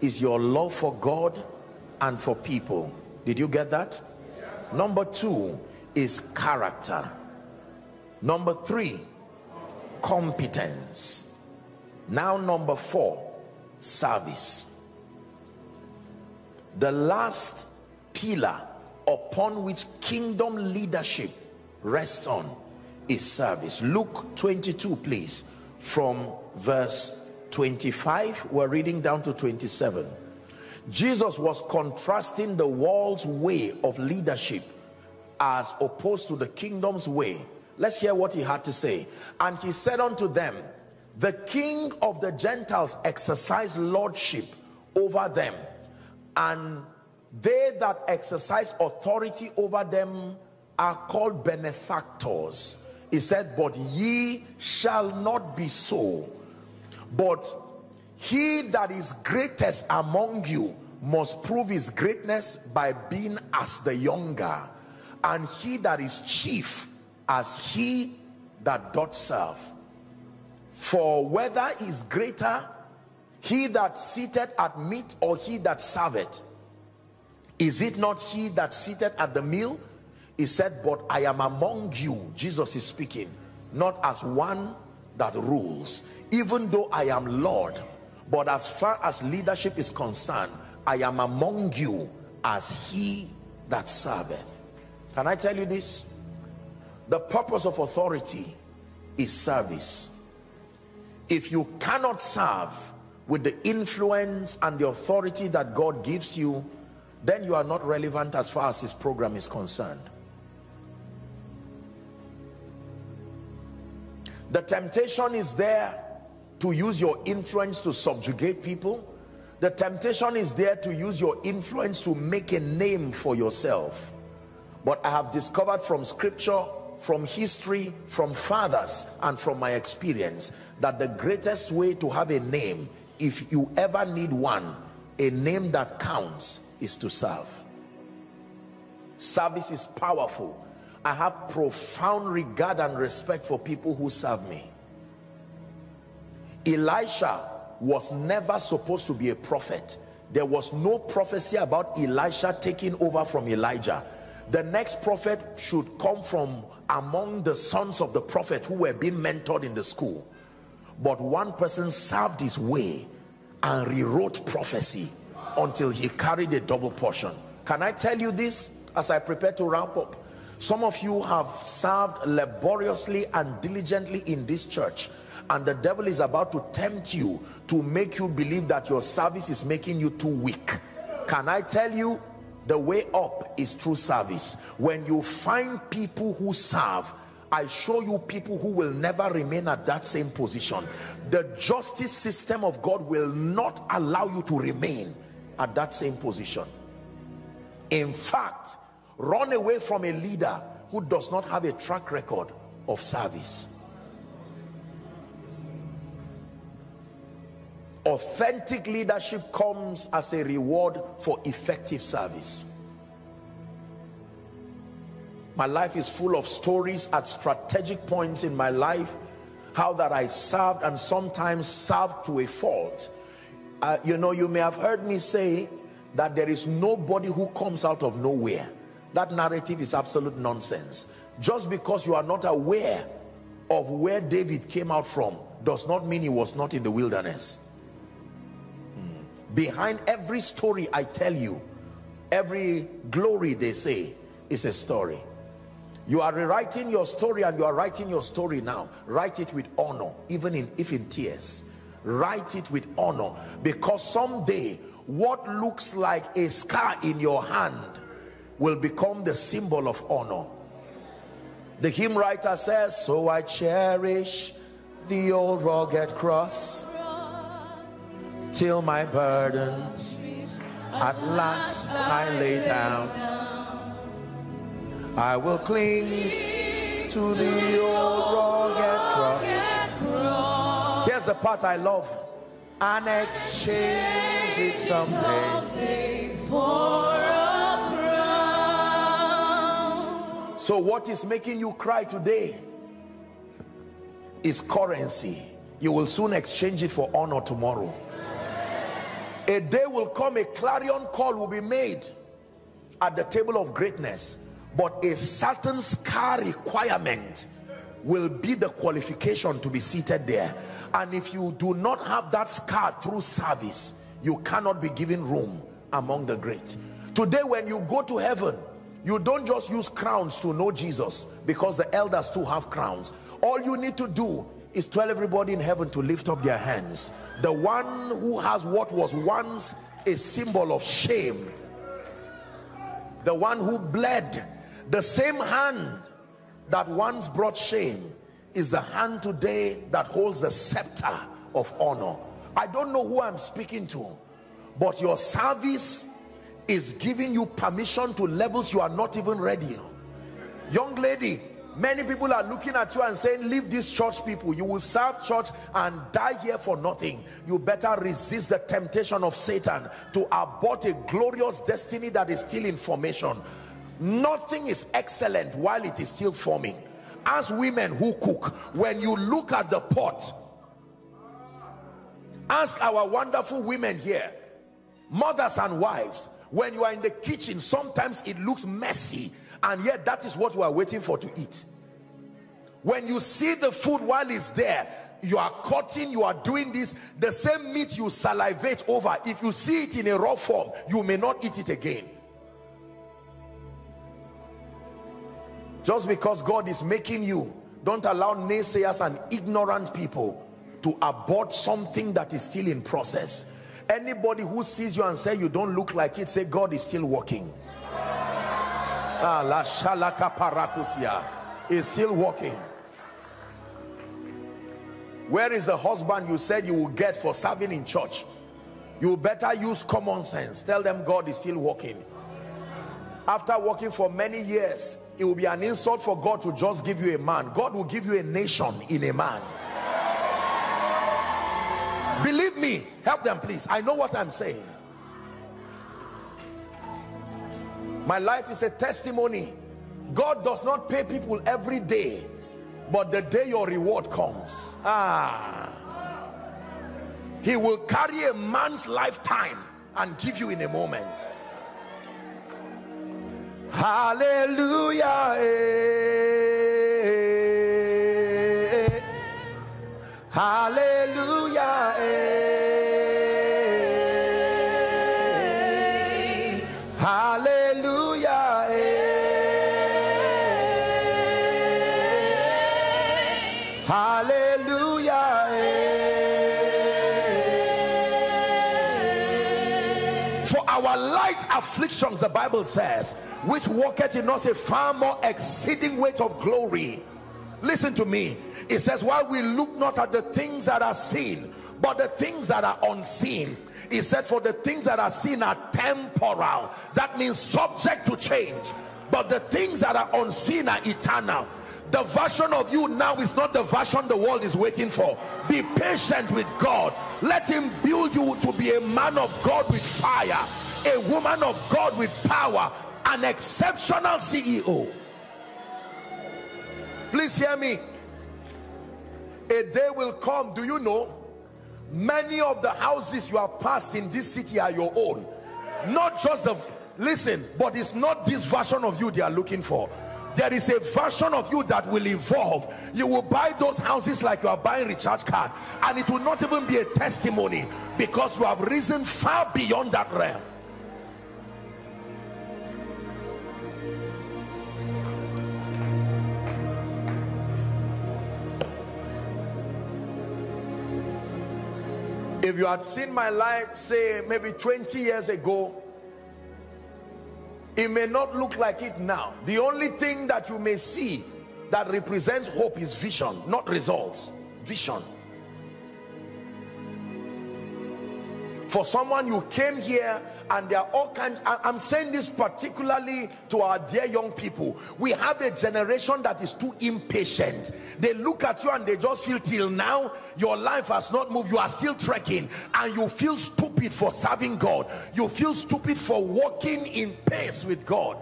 is your love for god and for people. Did you get that? Number two is character. Number three competence. Now number four service. The last pillar upon which kingdom leadership rests on is service. Luke 22 please from verse 25 we're reading down to 27 jesus was contrasting the world's way of leadership as opposed to the kingdom's way. Let's hear what he had to say. And he said unto them the king of the gentiles exercise lordship over them and they that exercise authority over them are called benefactors. He said but ye shall not be so. But he that is greatest among you must prove his greatness by being as the younger and he that is chief as he that doth serve. For whether is greater he that seated at meat or he that serveth? Is it not he that seated at the meal? He said but i am among you jesus is speaking not as one that rules. Even though i am lord but as far as leadership is concerned i am among you as he that serveth can i tell you this? The purpose of authority is service. If you cannot serve with the influence and the authority that god gives you then you are not relevant as far as his program is concerned. The temptation is there to use your influence to subjugate people. The temptation is there to use your influence to make a name for yourself but i have discovered from scripture from history from fathers and from my experience that the greatest way to have a name if you ever need one a name that counts is to serve. Service is powerful. I have profound regard and respect for people who serve me. Elisha was never supposed to be a prophet. There was no prophecy about elisha taking over from elijah the next prophet should come from among the sons of the prophet who were being mentored in the school. But one person served his way and rewrote prophecy until he carried a double portion. Can i tell you this as i prepare to wrap up? Some of you have served laboriously and diligently in this church and the devil is about to tempt you to make you believe that your service is making you too weak. Can i tell you the way up is through service when you find people who serve I show you people who will never remain at that same position. The justice system of God will not allow you to remain at that same position. In fact, run away from a leader who does not have a track record of service. Authentic leadership comes as a reward for effective service. My life is full of stories at strategic points in my life, how that I served and sometimes served to a fault uh, you know you may have heard me say that there is nobody who comes out of nowhere that narrative is absolute nonsense just because you are not aware of where david came out from does not mean he was not in the wilderness. Behind every story i tell you every glory they say is a story. You are rewriting your story and you are writing your story now. Write it with honor even in if in tears. Write it with honor because someday what looks like a scar in your hand will become the symbol of honor. The hymn writer says so i cherish the old rugged cross till my burdens at last i lay down i will cling to the old rugged cross here's the part I love. And exchange it someday. So what is making you cry today is currency. You will soon exchange it for honor tomorrow. A day will come, a clarion call will be made at the table of greatness, but a certain scar requirement will be the qualification to be seated there. And if you do not have that scar through service, you cannot be given room among the great. Today, when you go to heaven, you don't just use crowns to know Jesus because the elders too have crowns. All you need to do is tell everybody in heaven to lift up their hands. The one who has what was once a symbol of shame, the one who bled, the same hand that once brought shame is the hand today that holds the scepter of honor. I don't know who I'm speaking to, but your service is giving you permission to levels you are not even ready. Young lady, many people are looking at you and saying, leave this church people. You will serve church and die here for nothing. You better resist the temptation of Satan to abort a glorious destiny that is still in formation. Nothing is excellent while it is still forming. As women who cook, when you look at the pot, ask our wonderful women here, mothers and wives, when you are in the kitchen sometimes it looks messy and yet that is what we are waiting for to eat. When you see the food while it's there you are cutting you are doing this the same meat you salivate over if you see it in a raw form you may not eat it again. Just because God is making you don't allow naysayers and ignorant people to abort something that is still in process. Anybody who sees you and say you don't look like it say God is still working Ah, is still working. Where is the husband you said you will get for serving in church? You better use common sense. Tell them God is still working. After working for many years it will be an insult for God to just give you a man. God will give you a nation in a man. Believe me help them please. I know what I'm saying my life is a testimony. God does not pay people every day but the day your reward comes. Ah. He will carry a man's lifetime and give you in a moment. Hallelujah. Eh, hallelujah the bible says which worketh in us a far more exceeding weight of glory. Listen to me. It says while we look not at the things that are seen but the things that are unseen. He said for the things that are seen are temporal. That means subject to change. But the things that are unseen are eternal. The version of you now is not the version the world is waiting for. Be patient with god. Let him build you to be a man of god with fire a woman of god with power an exceptional ceo please hear me. A day will come do you know? Many of the houses you have passed in this city are your own. Not just the listen but it's not this version of you they are looking for. There is a version of you that will evolve. You will buy those houses like you are buying recharge card and it will not even be a testimony because you have risen far beyond that realm if you had seen my life say maybe 20 years ago it may not look like it now. The only thing that you may see that represents hope is vision not results. Vision. For someone you came here and there are all kinds i'm saying this particularly to our dear young people. We have a generation that is too impatient. They look at you and they just feel till now your life has not moved. You are still trekking. And you feel stupid for serving god. You feel stupid for walking in pace with god.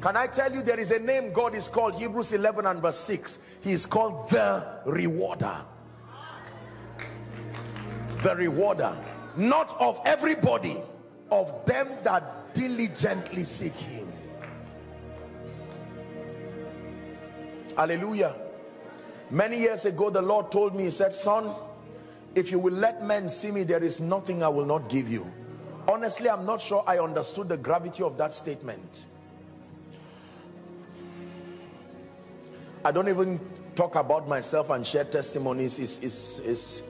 Can I tell you there is a name God is called Hebrews 11 and verse 6 he is called the rewarder. The rewarder not of everybody of them that diligently seek him. Hallelujah. Many years ago the lord told me he said son if you will let men see me there is nothing i will not give you. Honestly i'm not sure i understood the gravity of that statement. I don't even talk about myself and share testimonies. Is is is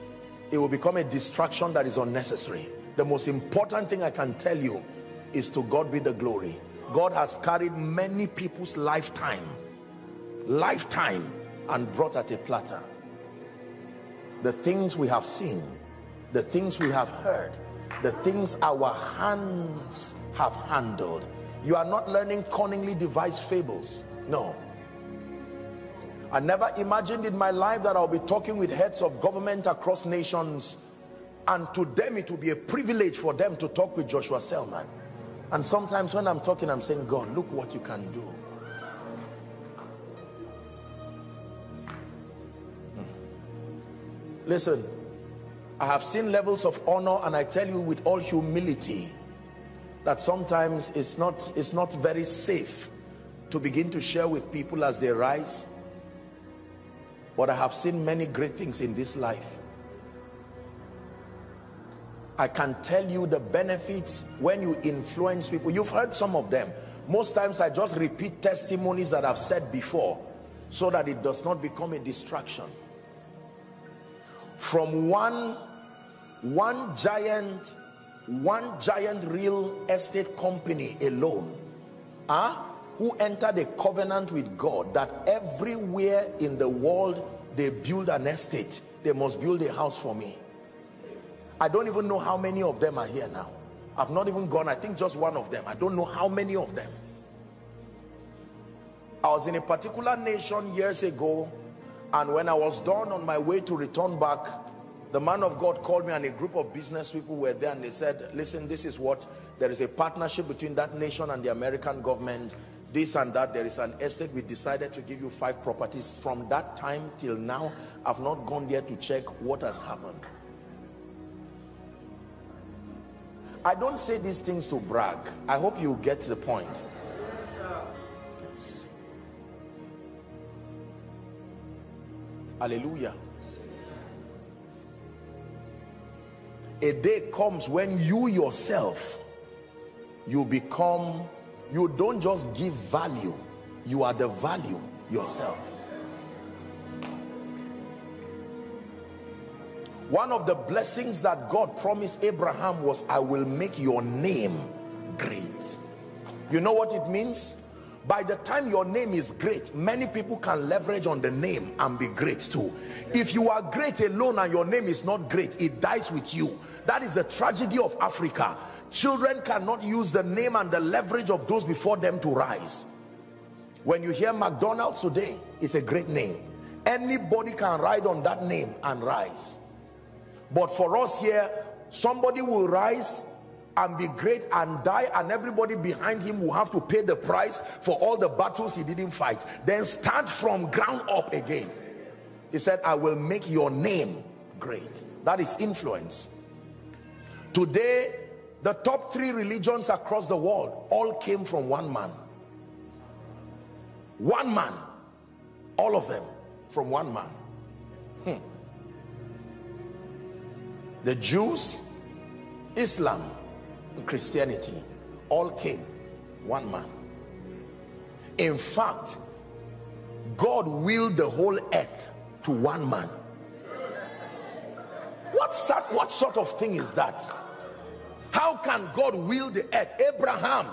it will become a distraction that is unnecessary. The most important thing i can tell you is to god be the glory. God has carried many people's lifetime lifetime and brought at a platter. The things we have seen the things we have heard the things our hands have handled. You are not learning cunningly devised fables. No I never imagined in my life that I'll be talking with heads of government across nations. And to them it will be a privilege for them to talk with Joshua Selman. And sometimes when I'm talking I'm saying God look what you can do. Hmm. listen I have seen levels of honor and I tell you with all humility that sometimes it's not it's not very safe to begin to share with people as they rise but I have seen many great things in this life. I can tell you the benefits when you influence people. You've heard some of them. Most times I just repeat testimonies that I've said before so that it does not become a distraction. From one one giant one giant real estate company alone huh? Who entered a covenant with God that everywhere in the world they build an estate they must build a house for me. I don't even know how many of them are here now. I've not even gone I think just one of them. I don't know how many of them. I was in a particular nation years ago and when I was done on my way to return back the man of God called me and a group of business people were there and they said listen this is what there is a partnership between that nation and the American government this and that there is an estate. We decided to give you five properties. From that time till now i've not gone there to check what has happened. I don't say these things to brag. I hope you get to the point. Yes. hallelujah. A day comes when you yourself you become you don't just give value you are the value yourself. One of the blessings that God promised Abraham was I will make your name great. You know what it means by the time your name is great many people can leverage on the name and be great too. If you are great alone and your name is not great it dies with you. That is the tragedy of Africa. Children cannot use the name and the leverage of those before them to rise. When you hear McDonald's today it's a great name. Anybody can ride on that name and rise. But for us here somebody will rise and be great and die and everybody behind him will have to pay the price for all the battles he didn't fight then start from ground up again he said i will make your name great that is influence today the top three religions across the world all came from one man. One man. All of them from one man. Hmm. The Jews, Islam, Christianity all came one man. In fact, God willed the whole earth to one man. What, sort, what sort of thing is that? how can God will the earth Abraham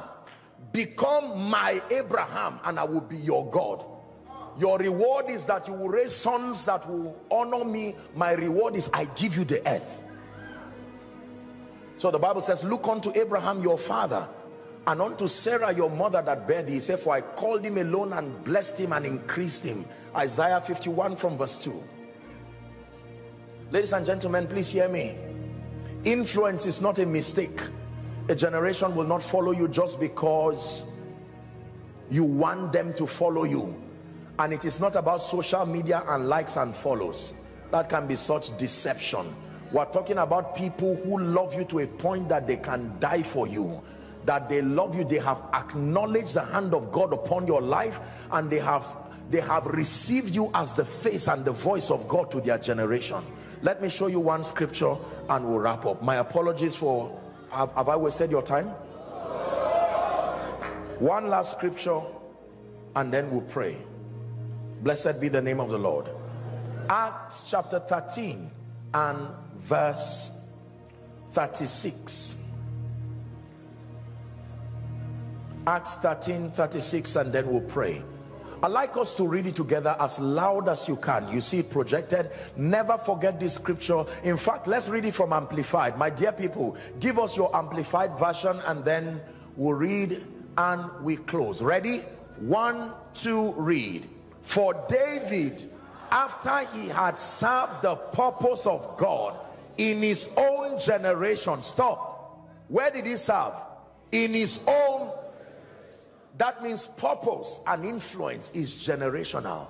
become my Abraham and I will be your God your reward is that you will raise sons that will honor me my reward is I give you the earth So the Bible says, look unto Abraham your father and unto Sarah your mother that bare thee. He said, for I called him alone and blessed him and increased him. Isaiah 51 from verse 2. Ladies and gentlemen, please hear me. Influence is not a mistake. A generation will not follow you just because you want them to follow you. And it is not about social media and likes and follows. That can be such deception. We're talking about people who love you to a point that they can die for you. That they love you they have acknowledged the hand of God upon your life and they have they have received you as the face and the voice of God to their generation. Let me show you one scripture and we'll wrap up. My apologies for have, have I wasted your time? One last scripture and then we'll pray. Blessed be the name of the Lord. Acts chapter 13 and verse 36 Acts 13 36 and then we'll pray I'd like us to read it together as loud as you can. You see it projected. Never forget this scripture. In fact, let's read it from Amplified. My dear people, give us your Amplified version and then we'll read and we close. Ready? One, two, read. For David, after he had served the purpose of God in his own generation, stop. Where did he serve? In his own that means purpose and influence is generational.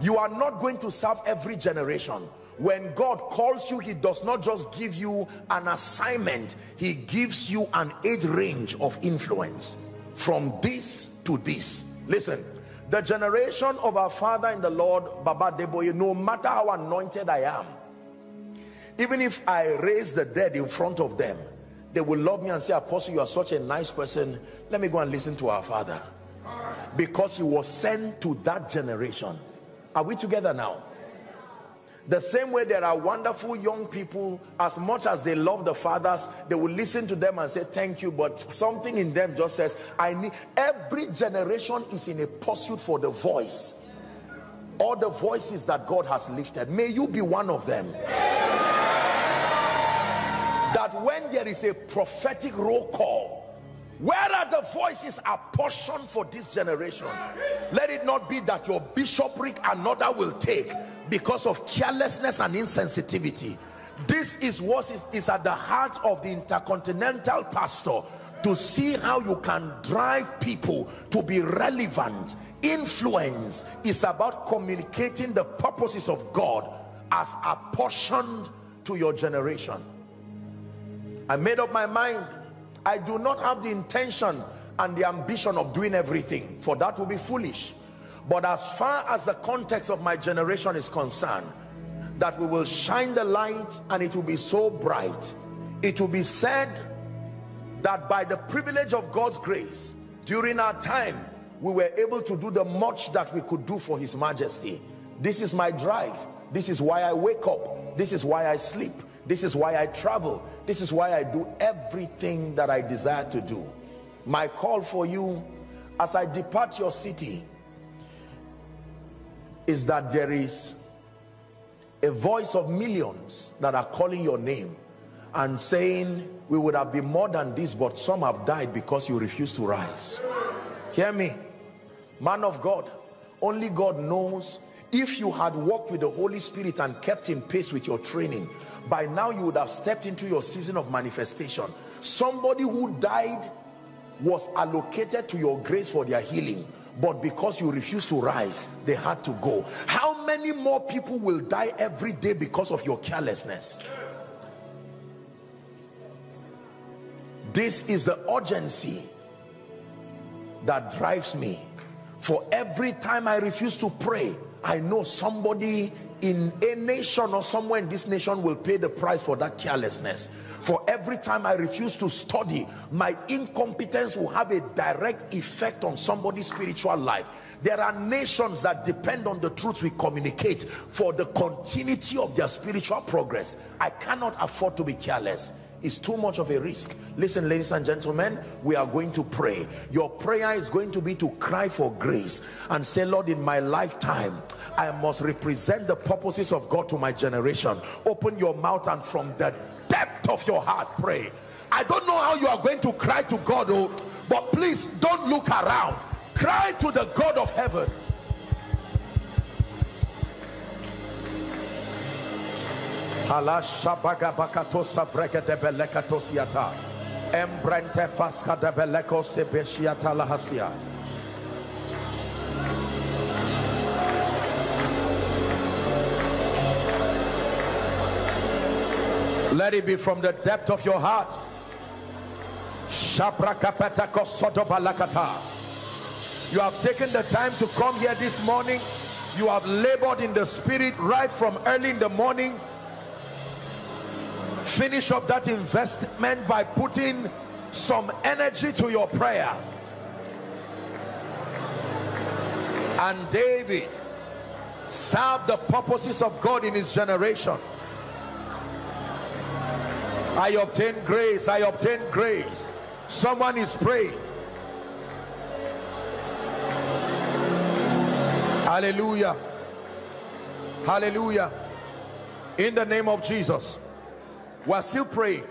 You are not going to serve every generation. When God calls you, he does not just give you an assignment. He gives you an age range of influence from this to this. Listen, the generation of our father in the Lord, Baba Adeboye, no matter how anointed I am, even if I raise the dead in front of them, they will love me and say apostle you are such a nice person. Let me go and listen to our father. Because he was sent to that generation. Are we together now? The same way there are wonderful young people as much as they love the fathers they will listen to them and say thank you but something in them just says i need every generation is in a pursuit for the voice. All the voices that god has lifted. May you be one of them that when there is a prophetic roll call where are the voices apportioned for this generation? Let it not be that your bishopric another will take because of carelessness and insensitivity. This is what is, is at the heart of the intercontinental pastor to see how you can drive people to be relevant. Influence is about communicating the purposes of God as apportioned to your generation I made up my mind. I do not have the intention and the ambition of doing everything, for that will be foolish. But as far as the context of my generation is concerned, that we will shine the light and it will be so bright. It will be said that by the privilege of God's grace, during our time, we were able to do the much that we could do for His Majesty. This is my drive. This is why I wake up. This is why I sleep. This is why I travel. This is why I do everything that I desire to do. My call for you as I depart your city is that there is a voice of millions that are calling your name and saying we would have been more than this but some have died because you refuse to rise hear me man of God only God knows if you had walked with the Holy Spirit and kept in pace with your training by now you would have stepped into your season of manifestation. Somebody who died was allocated to your grace for their healing but because you refused to rise they had to go. How many more people will die every day because of your carelessness? This is the urgency that drives me. For every time i refuse to pray i know somebody in a nation or somewhere in this nation will pay the price for that carelessness. For every time I refuse to study my incompetence will have a direct effect on somebody's spiritual life. There are nations that depend on the truth we communicate for the continuity of their spiritual progress. I cannot afford to be careless is too much of a risk. Listen ladies and gentlemen we are going to pray. Your prayer is going to be to cry for grace and say lord in my lifetime i must represent the purposes of god to my generation. Open your mouth and from the depth of your heart pray. I don't know how you are going to cry to god oh but please don't look around. Cry to the god of heaven Let it be from the depth of your heart. You have taken the time to come here this morning. You have labored in the spirit right from early in the morning. Finish up that investment by putting some energy to your prayer. And David served the purposes of God in his generation. I obtain grace. I obtain grace. Someone is praying. Hallelujah. Hallelujah. In the name of Jesus. We're still praying.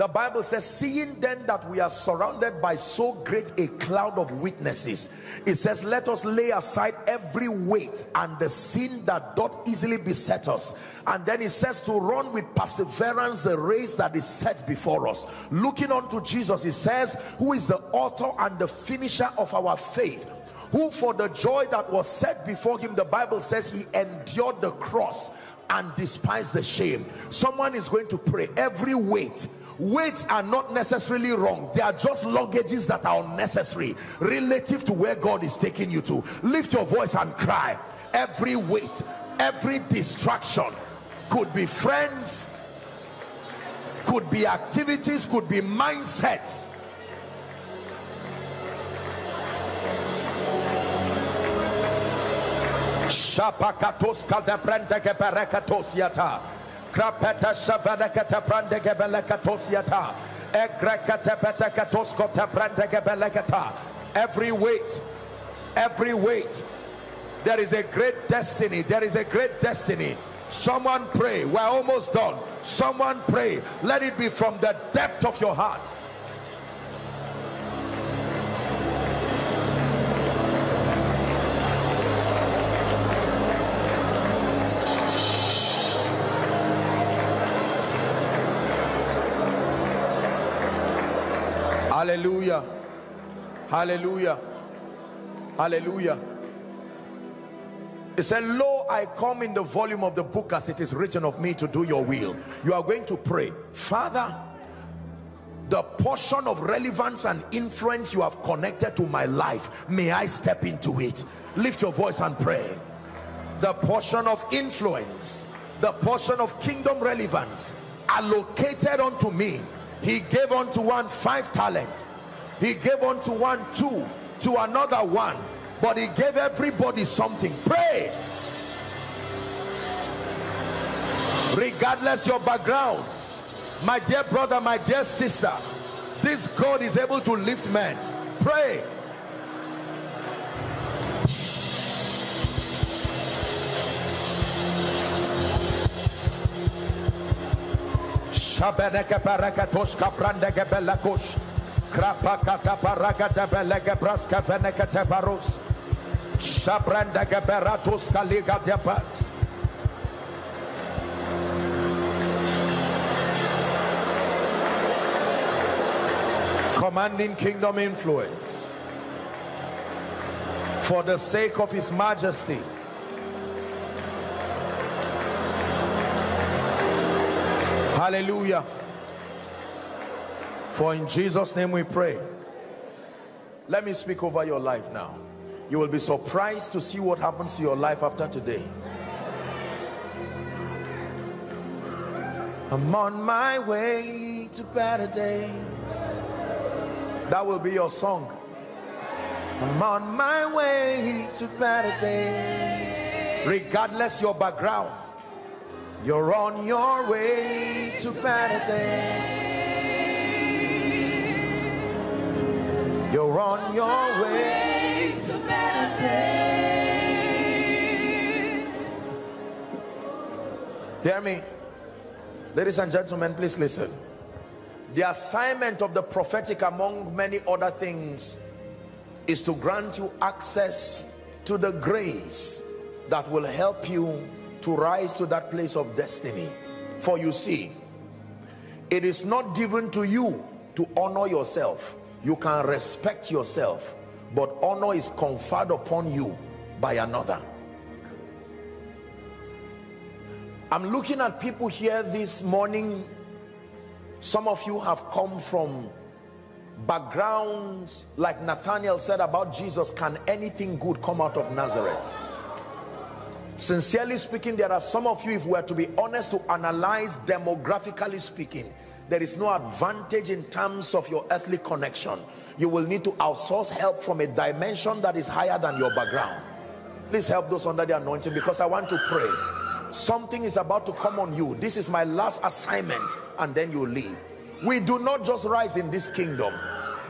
The Bible says, seeing then that we are surrounded by so great a cloud of witnesses, it says, let us lay aside every weight and the sin that doth easily beset us. And then it says to run with perseverance the race that is set before us. Looking unto Jesus, it says, who is the author and the finisher of our faith who for the joy that was set before him the bible says he endured the cross and despise the shame. Someone is going to pray. Every weight weights are not necessarily wrong. They are just luggages that are unnecessary relative to where God is taking you to. Lift your voice and cry. Every weight every distraction could be friends could be activities could be mindsets Shapakatos kaldebrende geberekatos yata. Krapeta shavanekata brande gebelekatos yata egrekata betekatos kota brande gebelekata every weight every weight. There is a great destiny there is a great destiny. Someone pray we're almost done. Someone pray let it be from the depth of your heart Hallelujah. Hallelujah. He said, Lo, I come in the volume of the book as it is written of me to do your will. You are going to pray, Father, the portion of relevance and influence you have connected to my life, may I step into it. Lift your voice and pray. The portion of influence, the portion of kingdom relevance allocated unto me he gave unto one five talent he gave unto one two to another one but he gave everybody something. Pray. Regardless your background my dear brother my dear sister this God is able to lift men. Pray. Shabeneke belakosh. Braska veneke tebarus. Shabrandeke beratus kaliga. Commanding kingdom influence for the sake of his majesty Hallelujah. For in Jesus' name we pray. Let me speak over your life now. You will be surprised to see what happens to your life after today. I'm on my way to better days. That will be your song. I'm on my way to better days. Regardless your background, you're on your way to better days. You're on your way to better days. Hear me. Ladies and gentlemen, please listen. The assignment of the prophetic, among many other things, is to grant you access to the grace that will help you to rise to that place of destiny. For you see, it is not given to you to honor yourself. You can respect yourself, but honor is conferred upon you by another. I'm looking at people here this morning. Some of you have come from backgrounds like Nathaniel said about Jesus. Can anything good come out of Nazareth? Sincerely speaking, there are some of you, if we are to be honest, to analyze demographically speaking, there is no advantage in terms of your earthly connection. You will need to outsource help from a dimension that is higher than your background. Please help those under the anointing because I want to pray. Something is about to come on you. This is my last assignment, and then you leave. We do not just rise in this kingdom.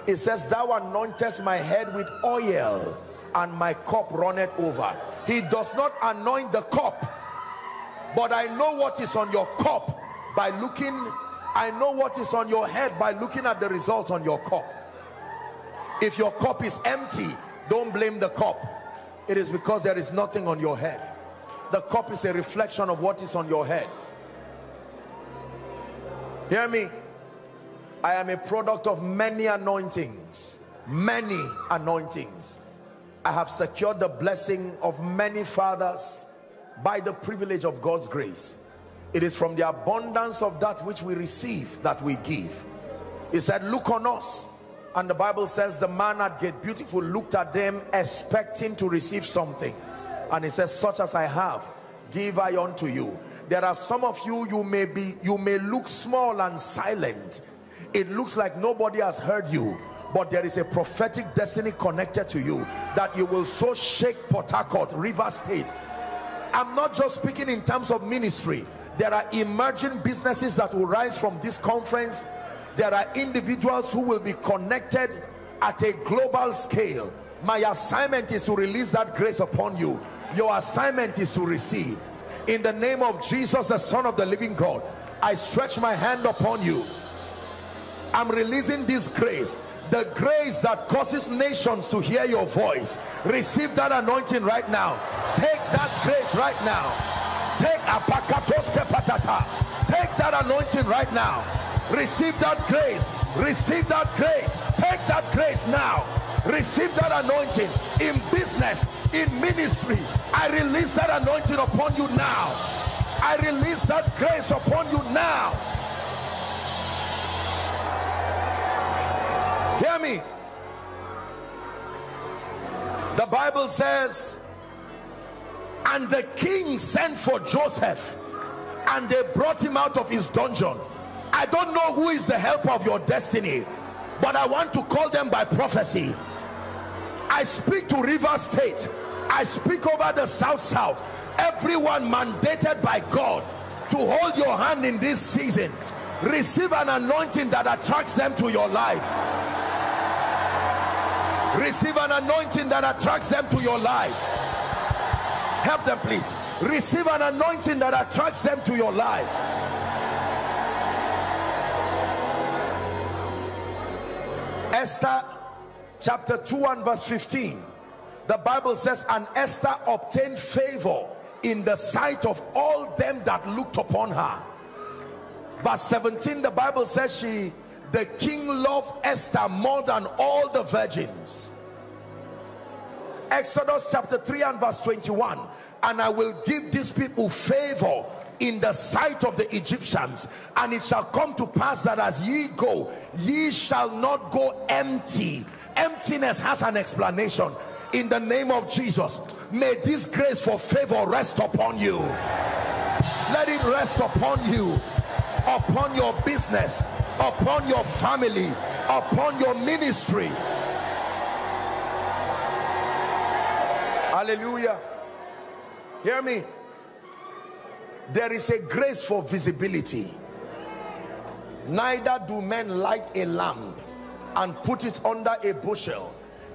It says, Thou anointest my head with oil, and my cup runneth over. He does not anoint the cup, but I know what is on your cup by looking I know what is on your head by looking at the result on your cup. If your cup is empty, don't blame the cup. It is because there is nothing on your head. The cup is a reflection of what is on your head. Hear me. I am a product of many anointings. Many anointings. I have secured the blessing of many fathers by the privilege of God's grace it is from the abundance of that which we receive that we give. He said look on us. And the bible says the man at gate beautiful looked at them expecting to receive something. And he says such as i have give i unto you. There are some of you you may be you may look small and silent. It looks like nobody has heard you but there is a prophetic destiny connected to you that you will so shake Port Harcourt, Rivers State. I'm not just speaking in terms of ministry there are emerging businesses that will rise from this conference. There are individuals who will be connected at a global scale. My assignment is to release that grace upon you. Your assignment is to receive. In the name of jesus the son of the living god i stretch my hand upon you. I'm releasing this grace the grace that causes nations to hear your voice. Receive that anointing right now. Take that grace right now. Take. Take that anointing right now. Receive that grace. Receive that grace. Take that grace now. Receive that anointing in business, in ministry. I release that anointing upon you now. I release that grace upon you now. Hear me. The Bible says and the king sent for Joseph and they brought him out of his dungeon. I don't know who is the helper of your destiny but I want to call them by prophecy. I speak to Rivers State. I speak over the South South. Everyone mandated by God to hold your hand in this season. Receive an anointing that attracts them to your life. Receive an anointing that attracts them to your life help them please. Receive an anointing that attracts them to your life. Esther chapter 2 and verse 15 the Bible says and Esther obtained favor in the sight of all them that looked upon her. Verse 17 the Bible says she the king loved Esther more than all the virgins Exodus chapter 3 and verse 21 and I will give these people favor in the sight of the Egyptians. And it shall come to pass that as ye go ye shall not go empty. Emptiness has an explanation. In the name of Jesus may this grace for favor rest upon you. Let it rest upon you upon your business upon your family upon your ministry hallelujah. Hear me. There is a grace for visibility. Neither do men light a lamp and put it under a bushel.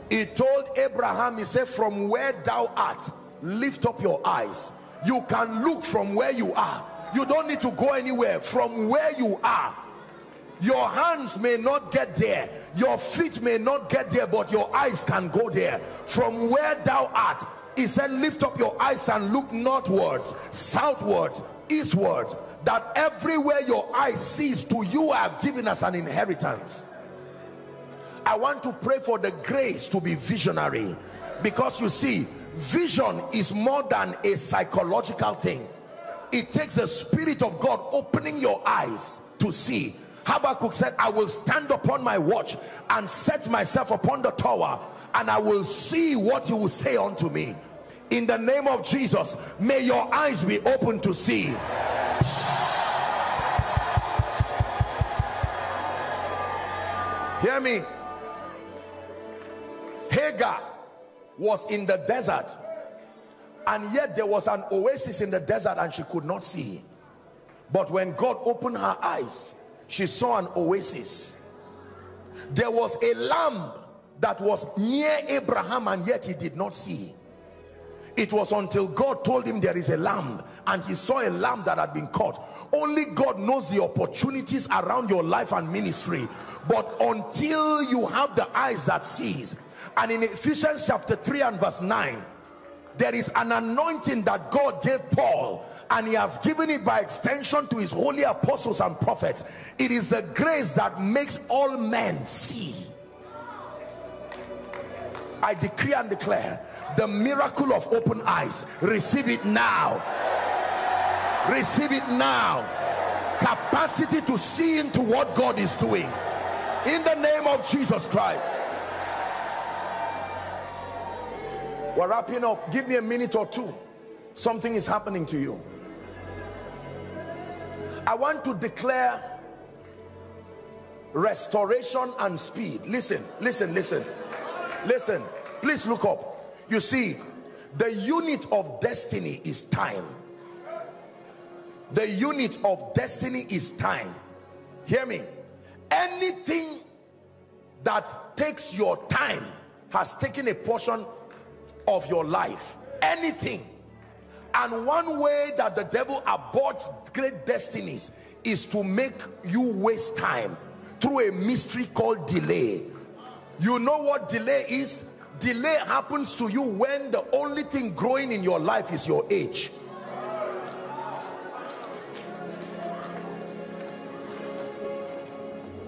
He told abraham he said from where thou art lift up your eyes. You can look from where you are. You don't need to go anywhere. From where you are your hands may not get there. Your feet may not get there but your eyes can go there. From where thou art he said lift up your eyes and look northwards southwards eastward that everywhere your eye sees to you I have given us an inheritance. I want to pray for the grace to be visionary because you see vision is more than a psychological thing. It takes the spirit of God opening your eyes to see Habakkuk said I will stand upon my watch and set myself upon the tower and I will see what you will say unto me. In the name of Jesus may your eyes be open to see. Hear me. Hagar was in the desert and yet there was an oasis in the desert and she could not see. But when God opened her eyes she saw an oasis. There was a lamb that was near Abraham and yet he did not see. It was until God told him there is a lamb and he saw a lamb that had been caught. Only God knows the opportunities around your life and ministry. But until you have the eyes that sees and in Ephesians chapter 3 and verse 9 there is an anointing that God gave Paul and he has given it by extension to his holy apostles and prophets. It is the grace that makes all men see. I decree and declare the miracle of open eyes. Receive it now. Receive it now. Capacity to see into what God is doing. In the name of Jesus Christ. We're wrapping up give me a minute or two. Something is happening to you I want to declare restoration and speed. Listen listen listen. Listen please look up. You see the unit of destiny is time. The unit of destiny is time. Hear me. Anything that takes your time has taken a portion of your life. Anything and one way that the devil aborts great destinies is to make you waste time through a mystery called delay. You know what delay is? Delay happens to you when the only thing growing in your life is your age.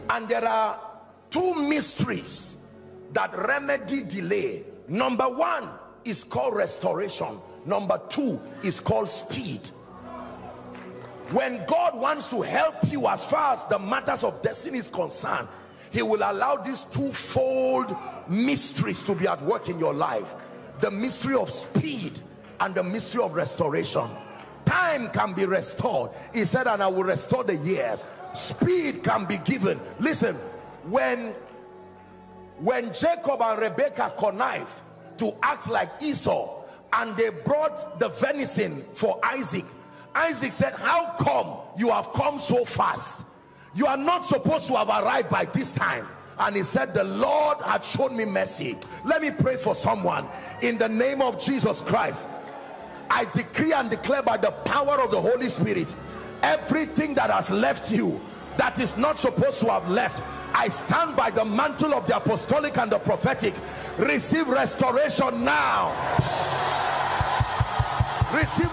And there are two mysteries that remedy delay. Number one is called restoration number two is called speed. When God wants to help you as far as the matters of destiny is concerned he will allow these twofold mysteries to be at work in your life. The mystery of speed and the mystery of restoration. Time can be restored. He said and I will restore the years. Speed can be given. Listen when when Jacob and Rebekah connived to act like Esau and they brought the venison for Isaac. Isaac said how come you have come so fast? You are not supposed to have arrived by this time. And he said the Lord had shown me mercy. Let me pray for someone. In the name of Jesus Christ I decree and declare by the power of the Holy Spirit everything that has left you that is not supposed to have left. I stand by the mantle of the apostolic and the prophetic. Receive restoration now. Receive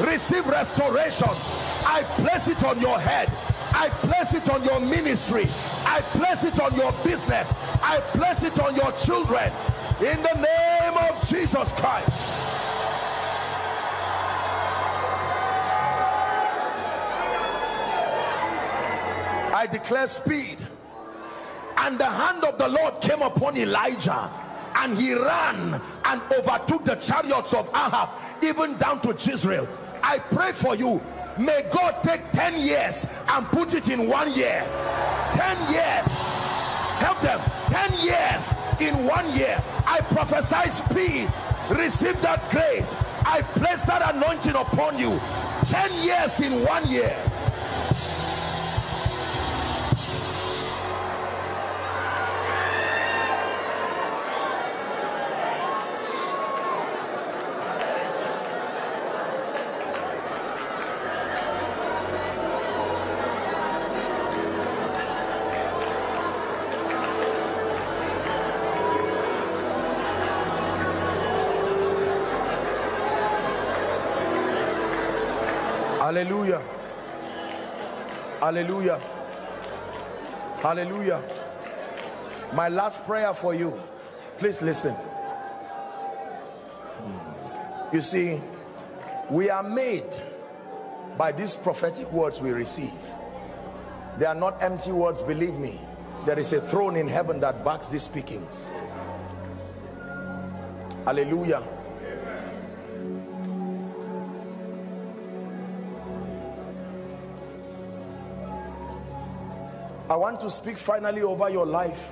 receive restoration. I place it on your head. I place it on your ministry. I place it on your business. I place it on your children. In the name of Jesus Christ I declare speed. And the hand of the Lord came upon Elijah and he ran and overtook the chariots of Ahab even down to Jezreel. I pray for you. May God take 10 years and put it in one year. 10 years. Help them. 10 years in one year. I prophesy speed. Receive that grace. I place that anointing upon you. 10 years in one year Hallelujah. Hallelujah. My last prayer for you. Please listen. Hmm. You see, we are made by these prophetic words we receive. They are not empty words, believe me. There is a throne in heaven that backs these speakings. Hallelujah. I want to speak finally over your life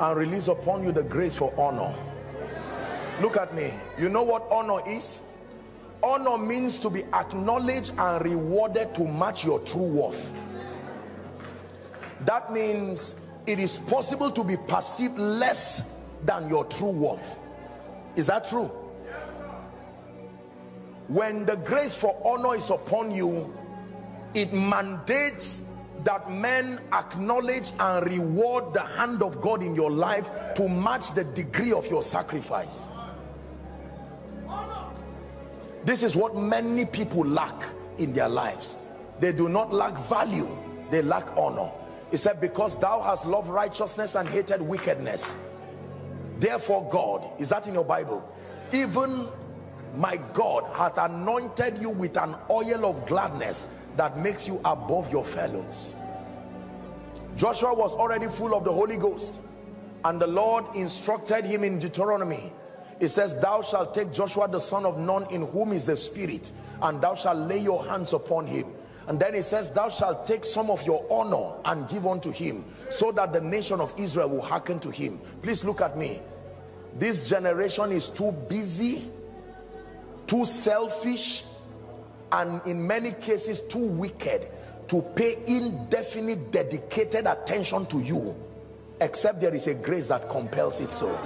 and release upon you the grace for honor. Look at me. You know what honor is? Honor means to be acknowledged and rewarded to match your true worth. That means it is possible to be perceived less than your true worth. Is that true? When the grace for honor is upon you, it mandates that men acknowledge and reward the hand of God in your life to match the degree of your sacrifice. This is what many people lack in their lives. They do not lack value, they lack honor. He said, because thou hast loved righteousness and hated wickedness. Therefore God, is that in your Bible? Even my God hath anointed you with an oil of gladness that makes you above your fellows. Joshua was already full of the Holy Ghost and the Lord instructed him in Deuteronomy. It says thou shalt take Joshua the son of Nun in whom is the spirit and thou shalt lay your hands upon him. And then it says thou shalt take some of your honor and give unto him so that the nation of Israel will hearken to him. Please look at me. This generation is too busy too selfish and in many cases too wicked to pay indefinite dedicated attention to you except there is a grace that compels it so.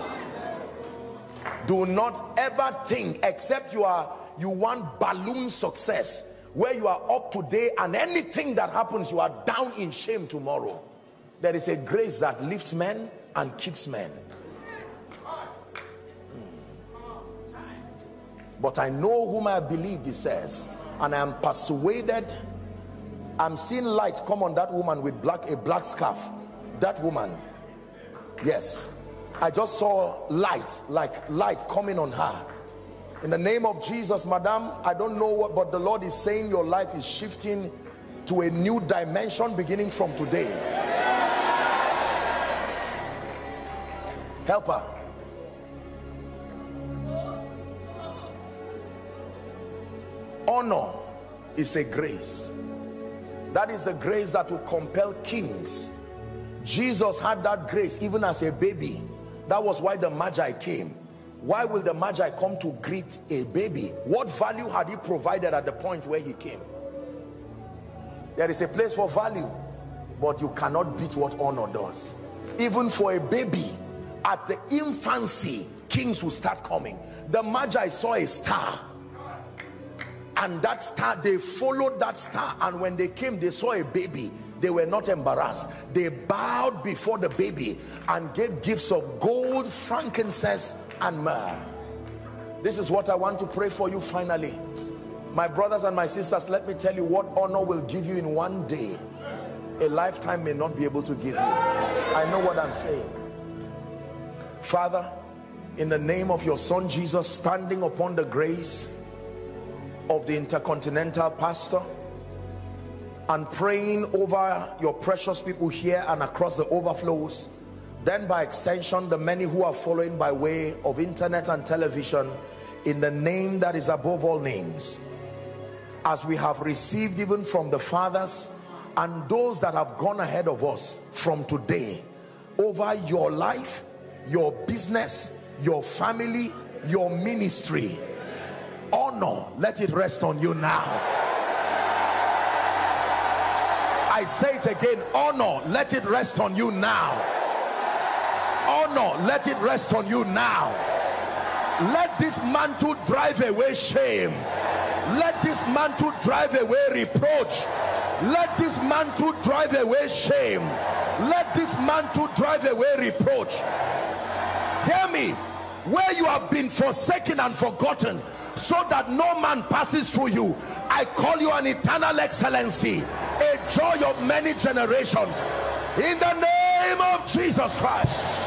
Do not ever think except you are you want balloon success where you are up today and anything that happens you are down in shame tomorrow. There is a grace that lifts men and keeps men. Hmm. But I know whom I believe he says and I am persuaded I'm seeing light come on that woman with black a black scarf. That woman yes. I just saw light like light coming on her. In the name of Jesus madam I don't know what but the Lord is saying your life is shifting to a new dimension beginning from today. Help her honor is a grace. That is the grace that will compel kings. Jesus had that grace even as a baby. That was why the magi came. Why will the magi come to greet a baby? What value had he provided at the point where he came? There is a place for value but you cannot beat what honor does. Even for a baby at the infancy kings will start coming. The magi saw a star and that star they followed that star. And when they came they saw a baby. They were not embarrassed. They bowed before the baby and gave gifts of gold frankincense and myrrh. This is what i want to pray for you finally. My brothers and my sisters let me tell you what honor will give you in one day. A lifetime may not be able to give you. I know what i'm saying. Father in the name of your son jesus standing upon the grace of the intercontinental pastor and praying over your precious people here and across the overflows. Then by extension the many who are following by way of internet and television in the name that is above all names. As we have received even from the fathers and those that have gone ahead of us from today over your life your business your family your ministry honor let it rest on you now. I say it again honor let it rest on you now. Honor let it rest on you now. Let this mantle drive away shame. Let this mantle drive away reproach. Let this mantle drive away shame. Let this mantle drive away reproach. Hear me where you have been forsaken and forgotten so that no man passes through you. I call you an eternal excellency, a joy of many generations. In the name of Jesus Christ.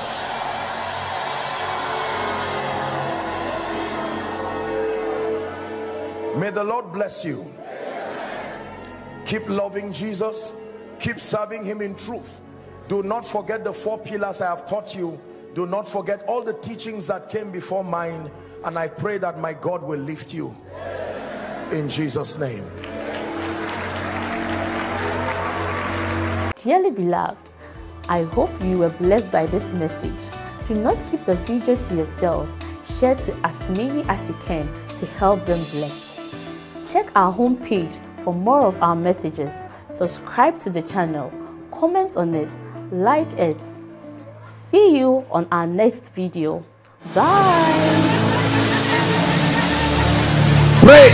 May the Lord bless you. Keep loving Jesus. Keep serving him in truth. Do not forget the four pillars I have taught you. Do not forget all the teachings that came before mine. And I pray that my God will lift you. In Jesus' name. Dearly beloved, I hope you were blessed by this message. Do not keep the video to yourself. Share to as many as you can to help them bless. Check our homepage for more of our messages. Subscribe to the channel, comment on it, like it. See you on our next video. Bye. Pray,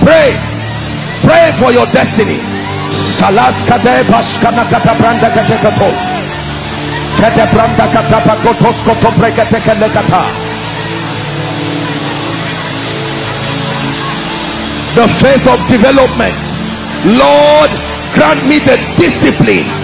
pray, pray for your destiny. Salaskade bashkanakata branda katekatos. Kete branda katapakotos kotobreketekelekata. The phase of development. Lord, grant me the discipline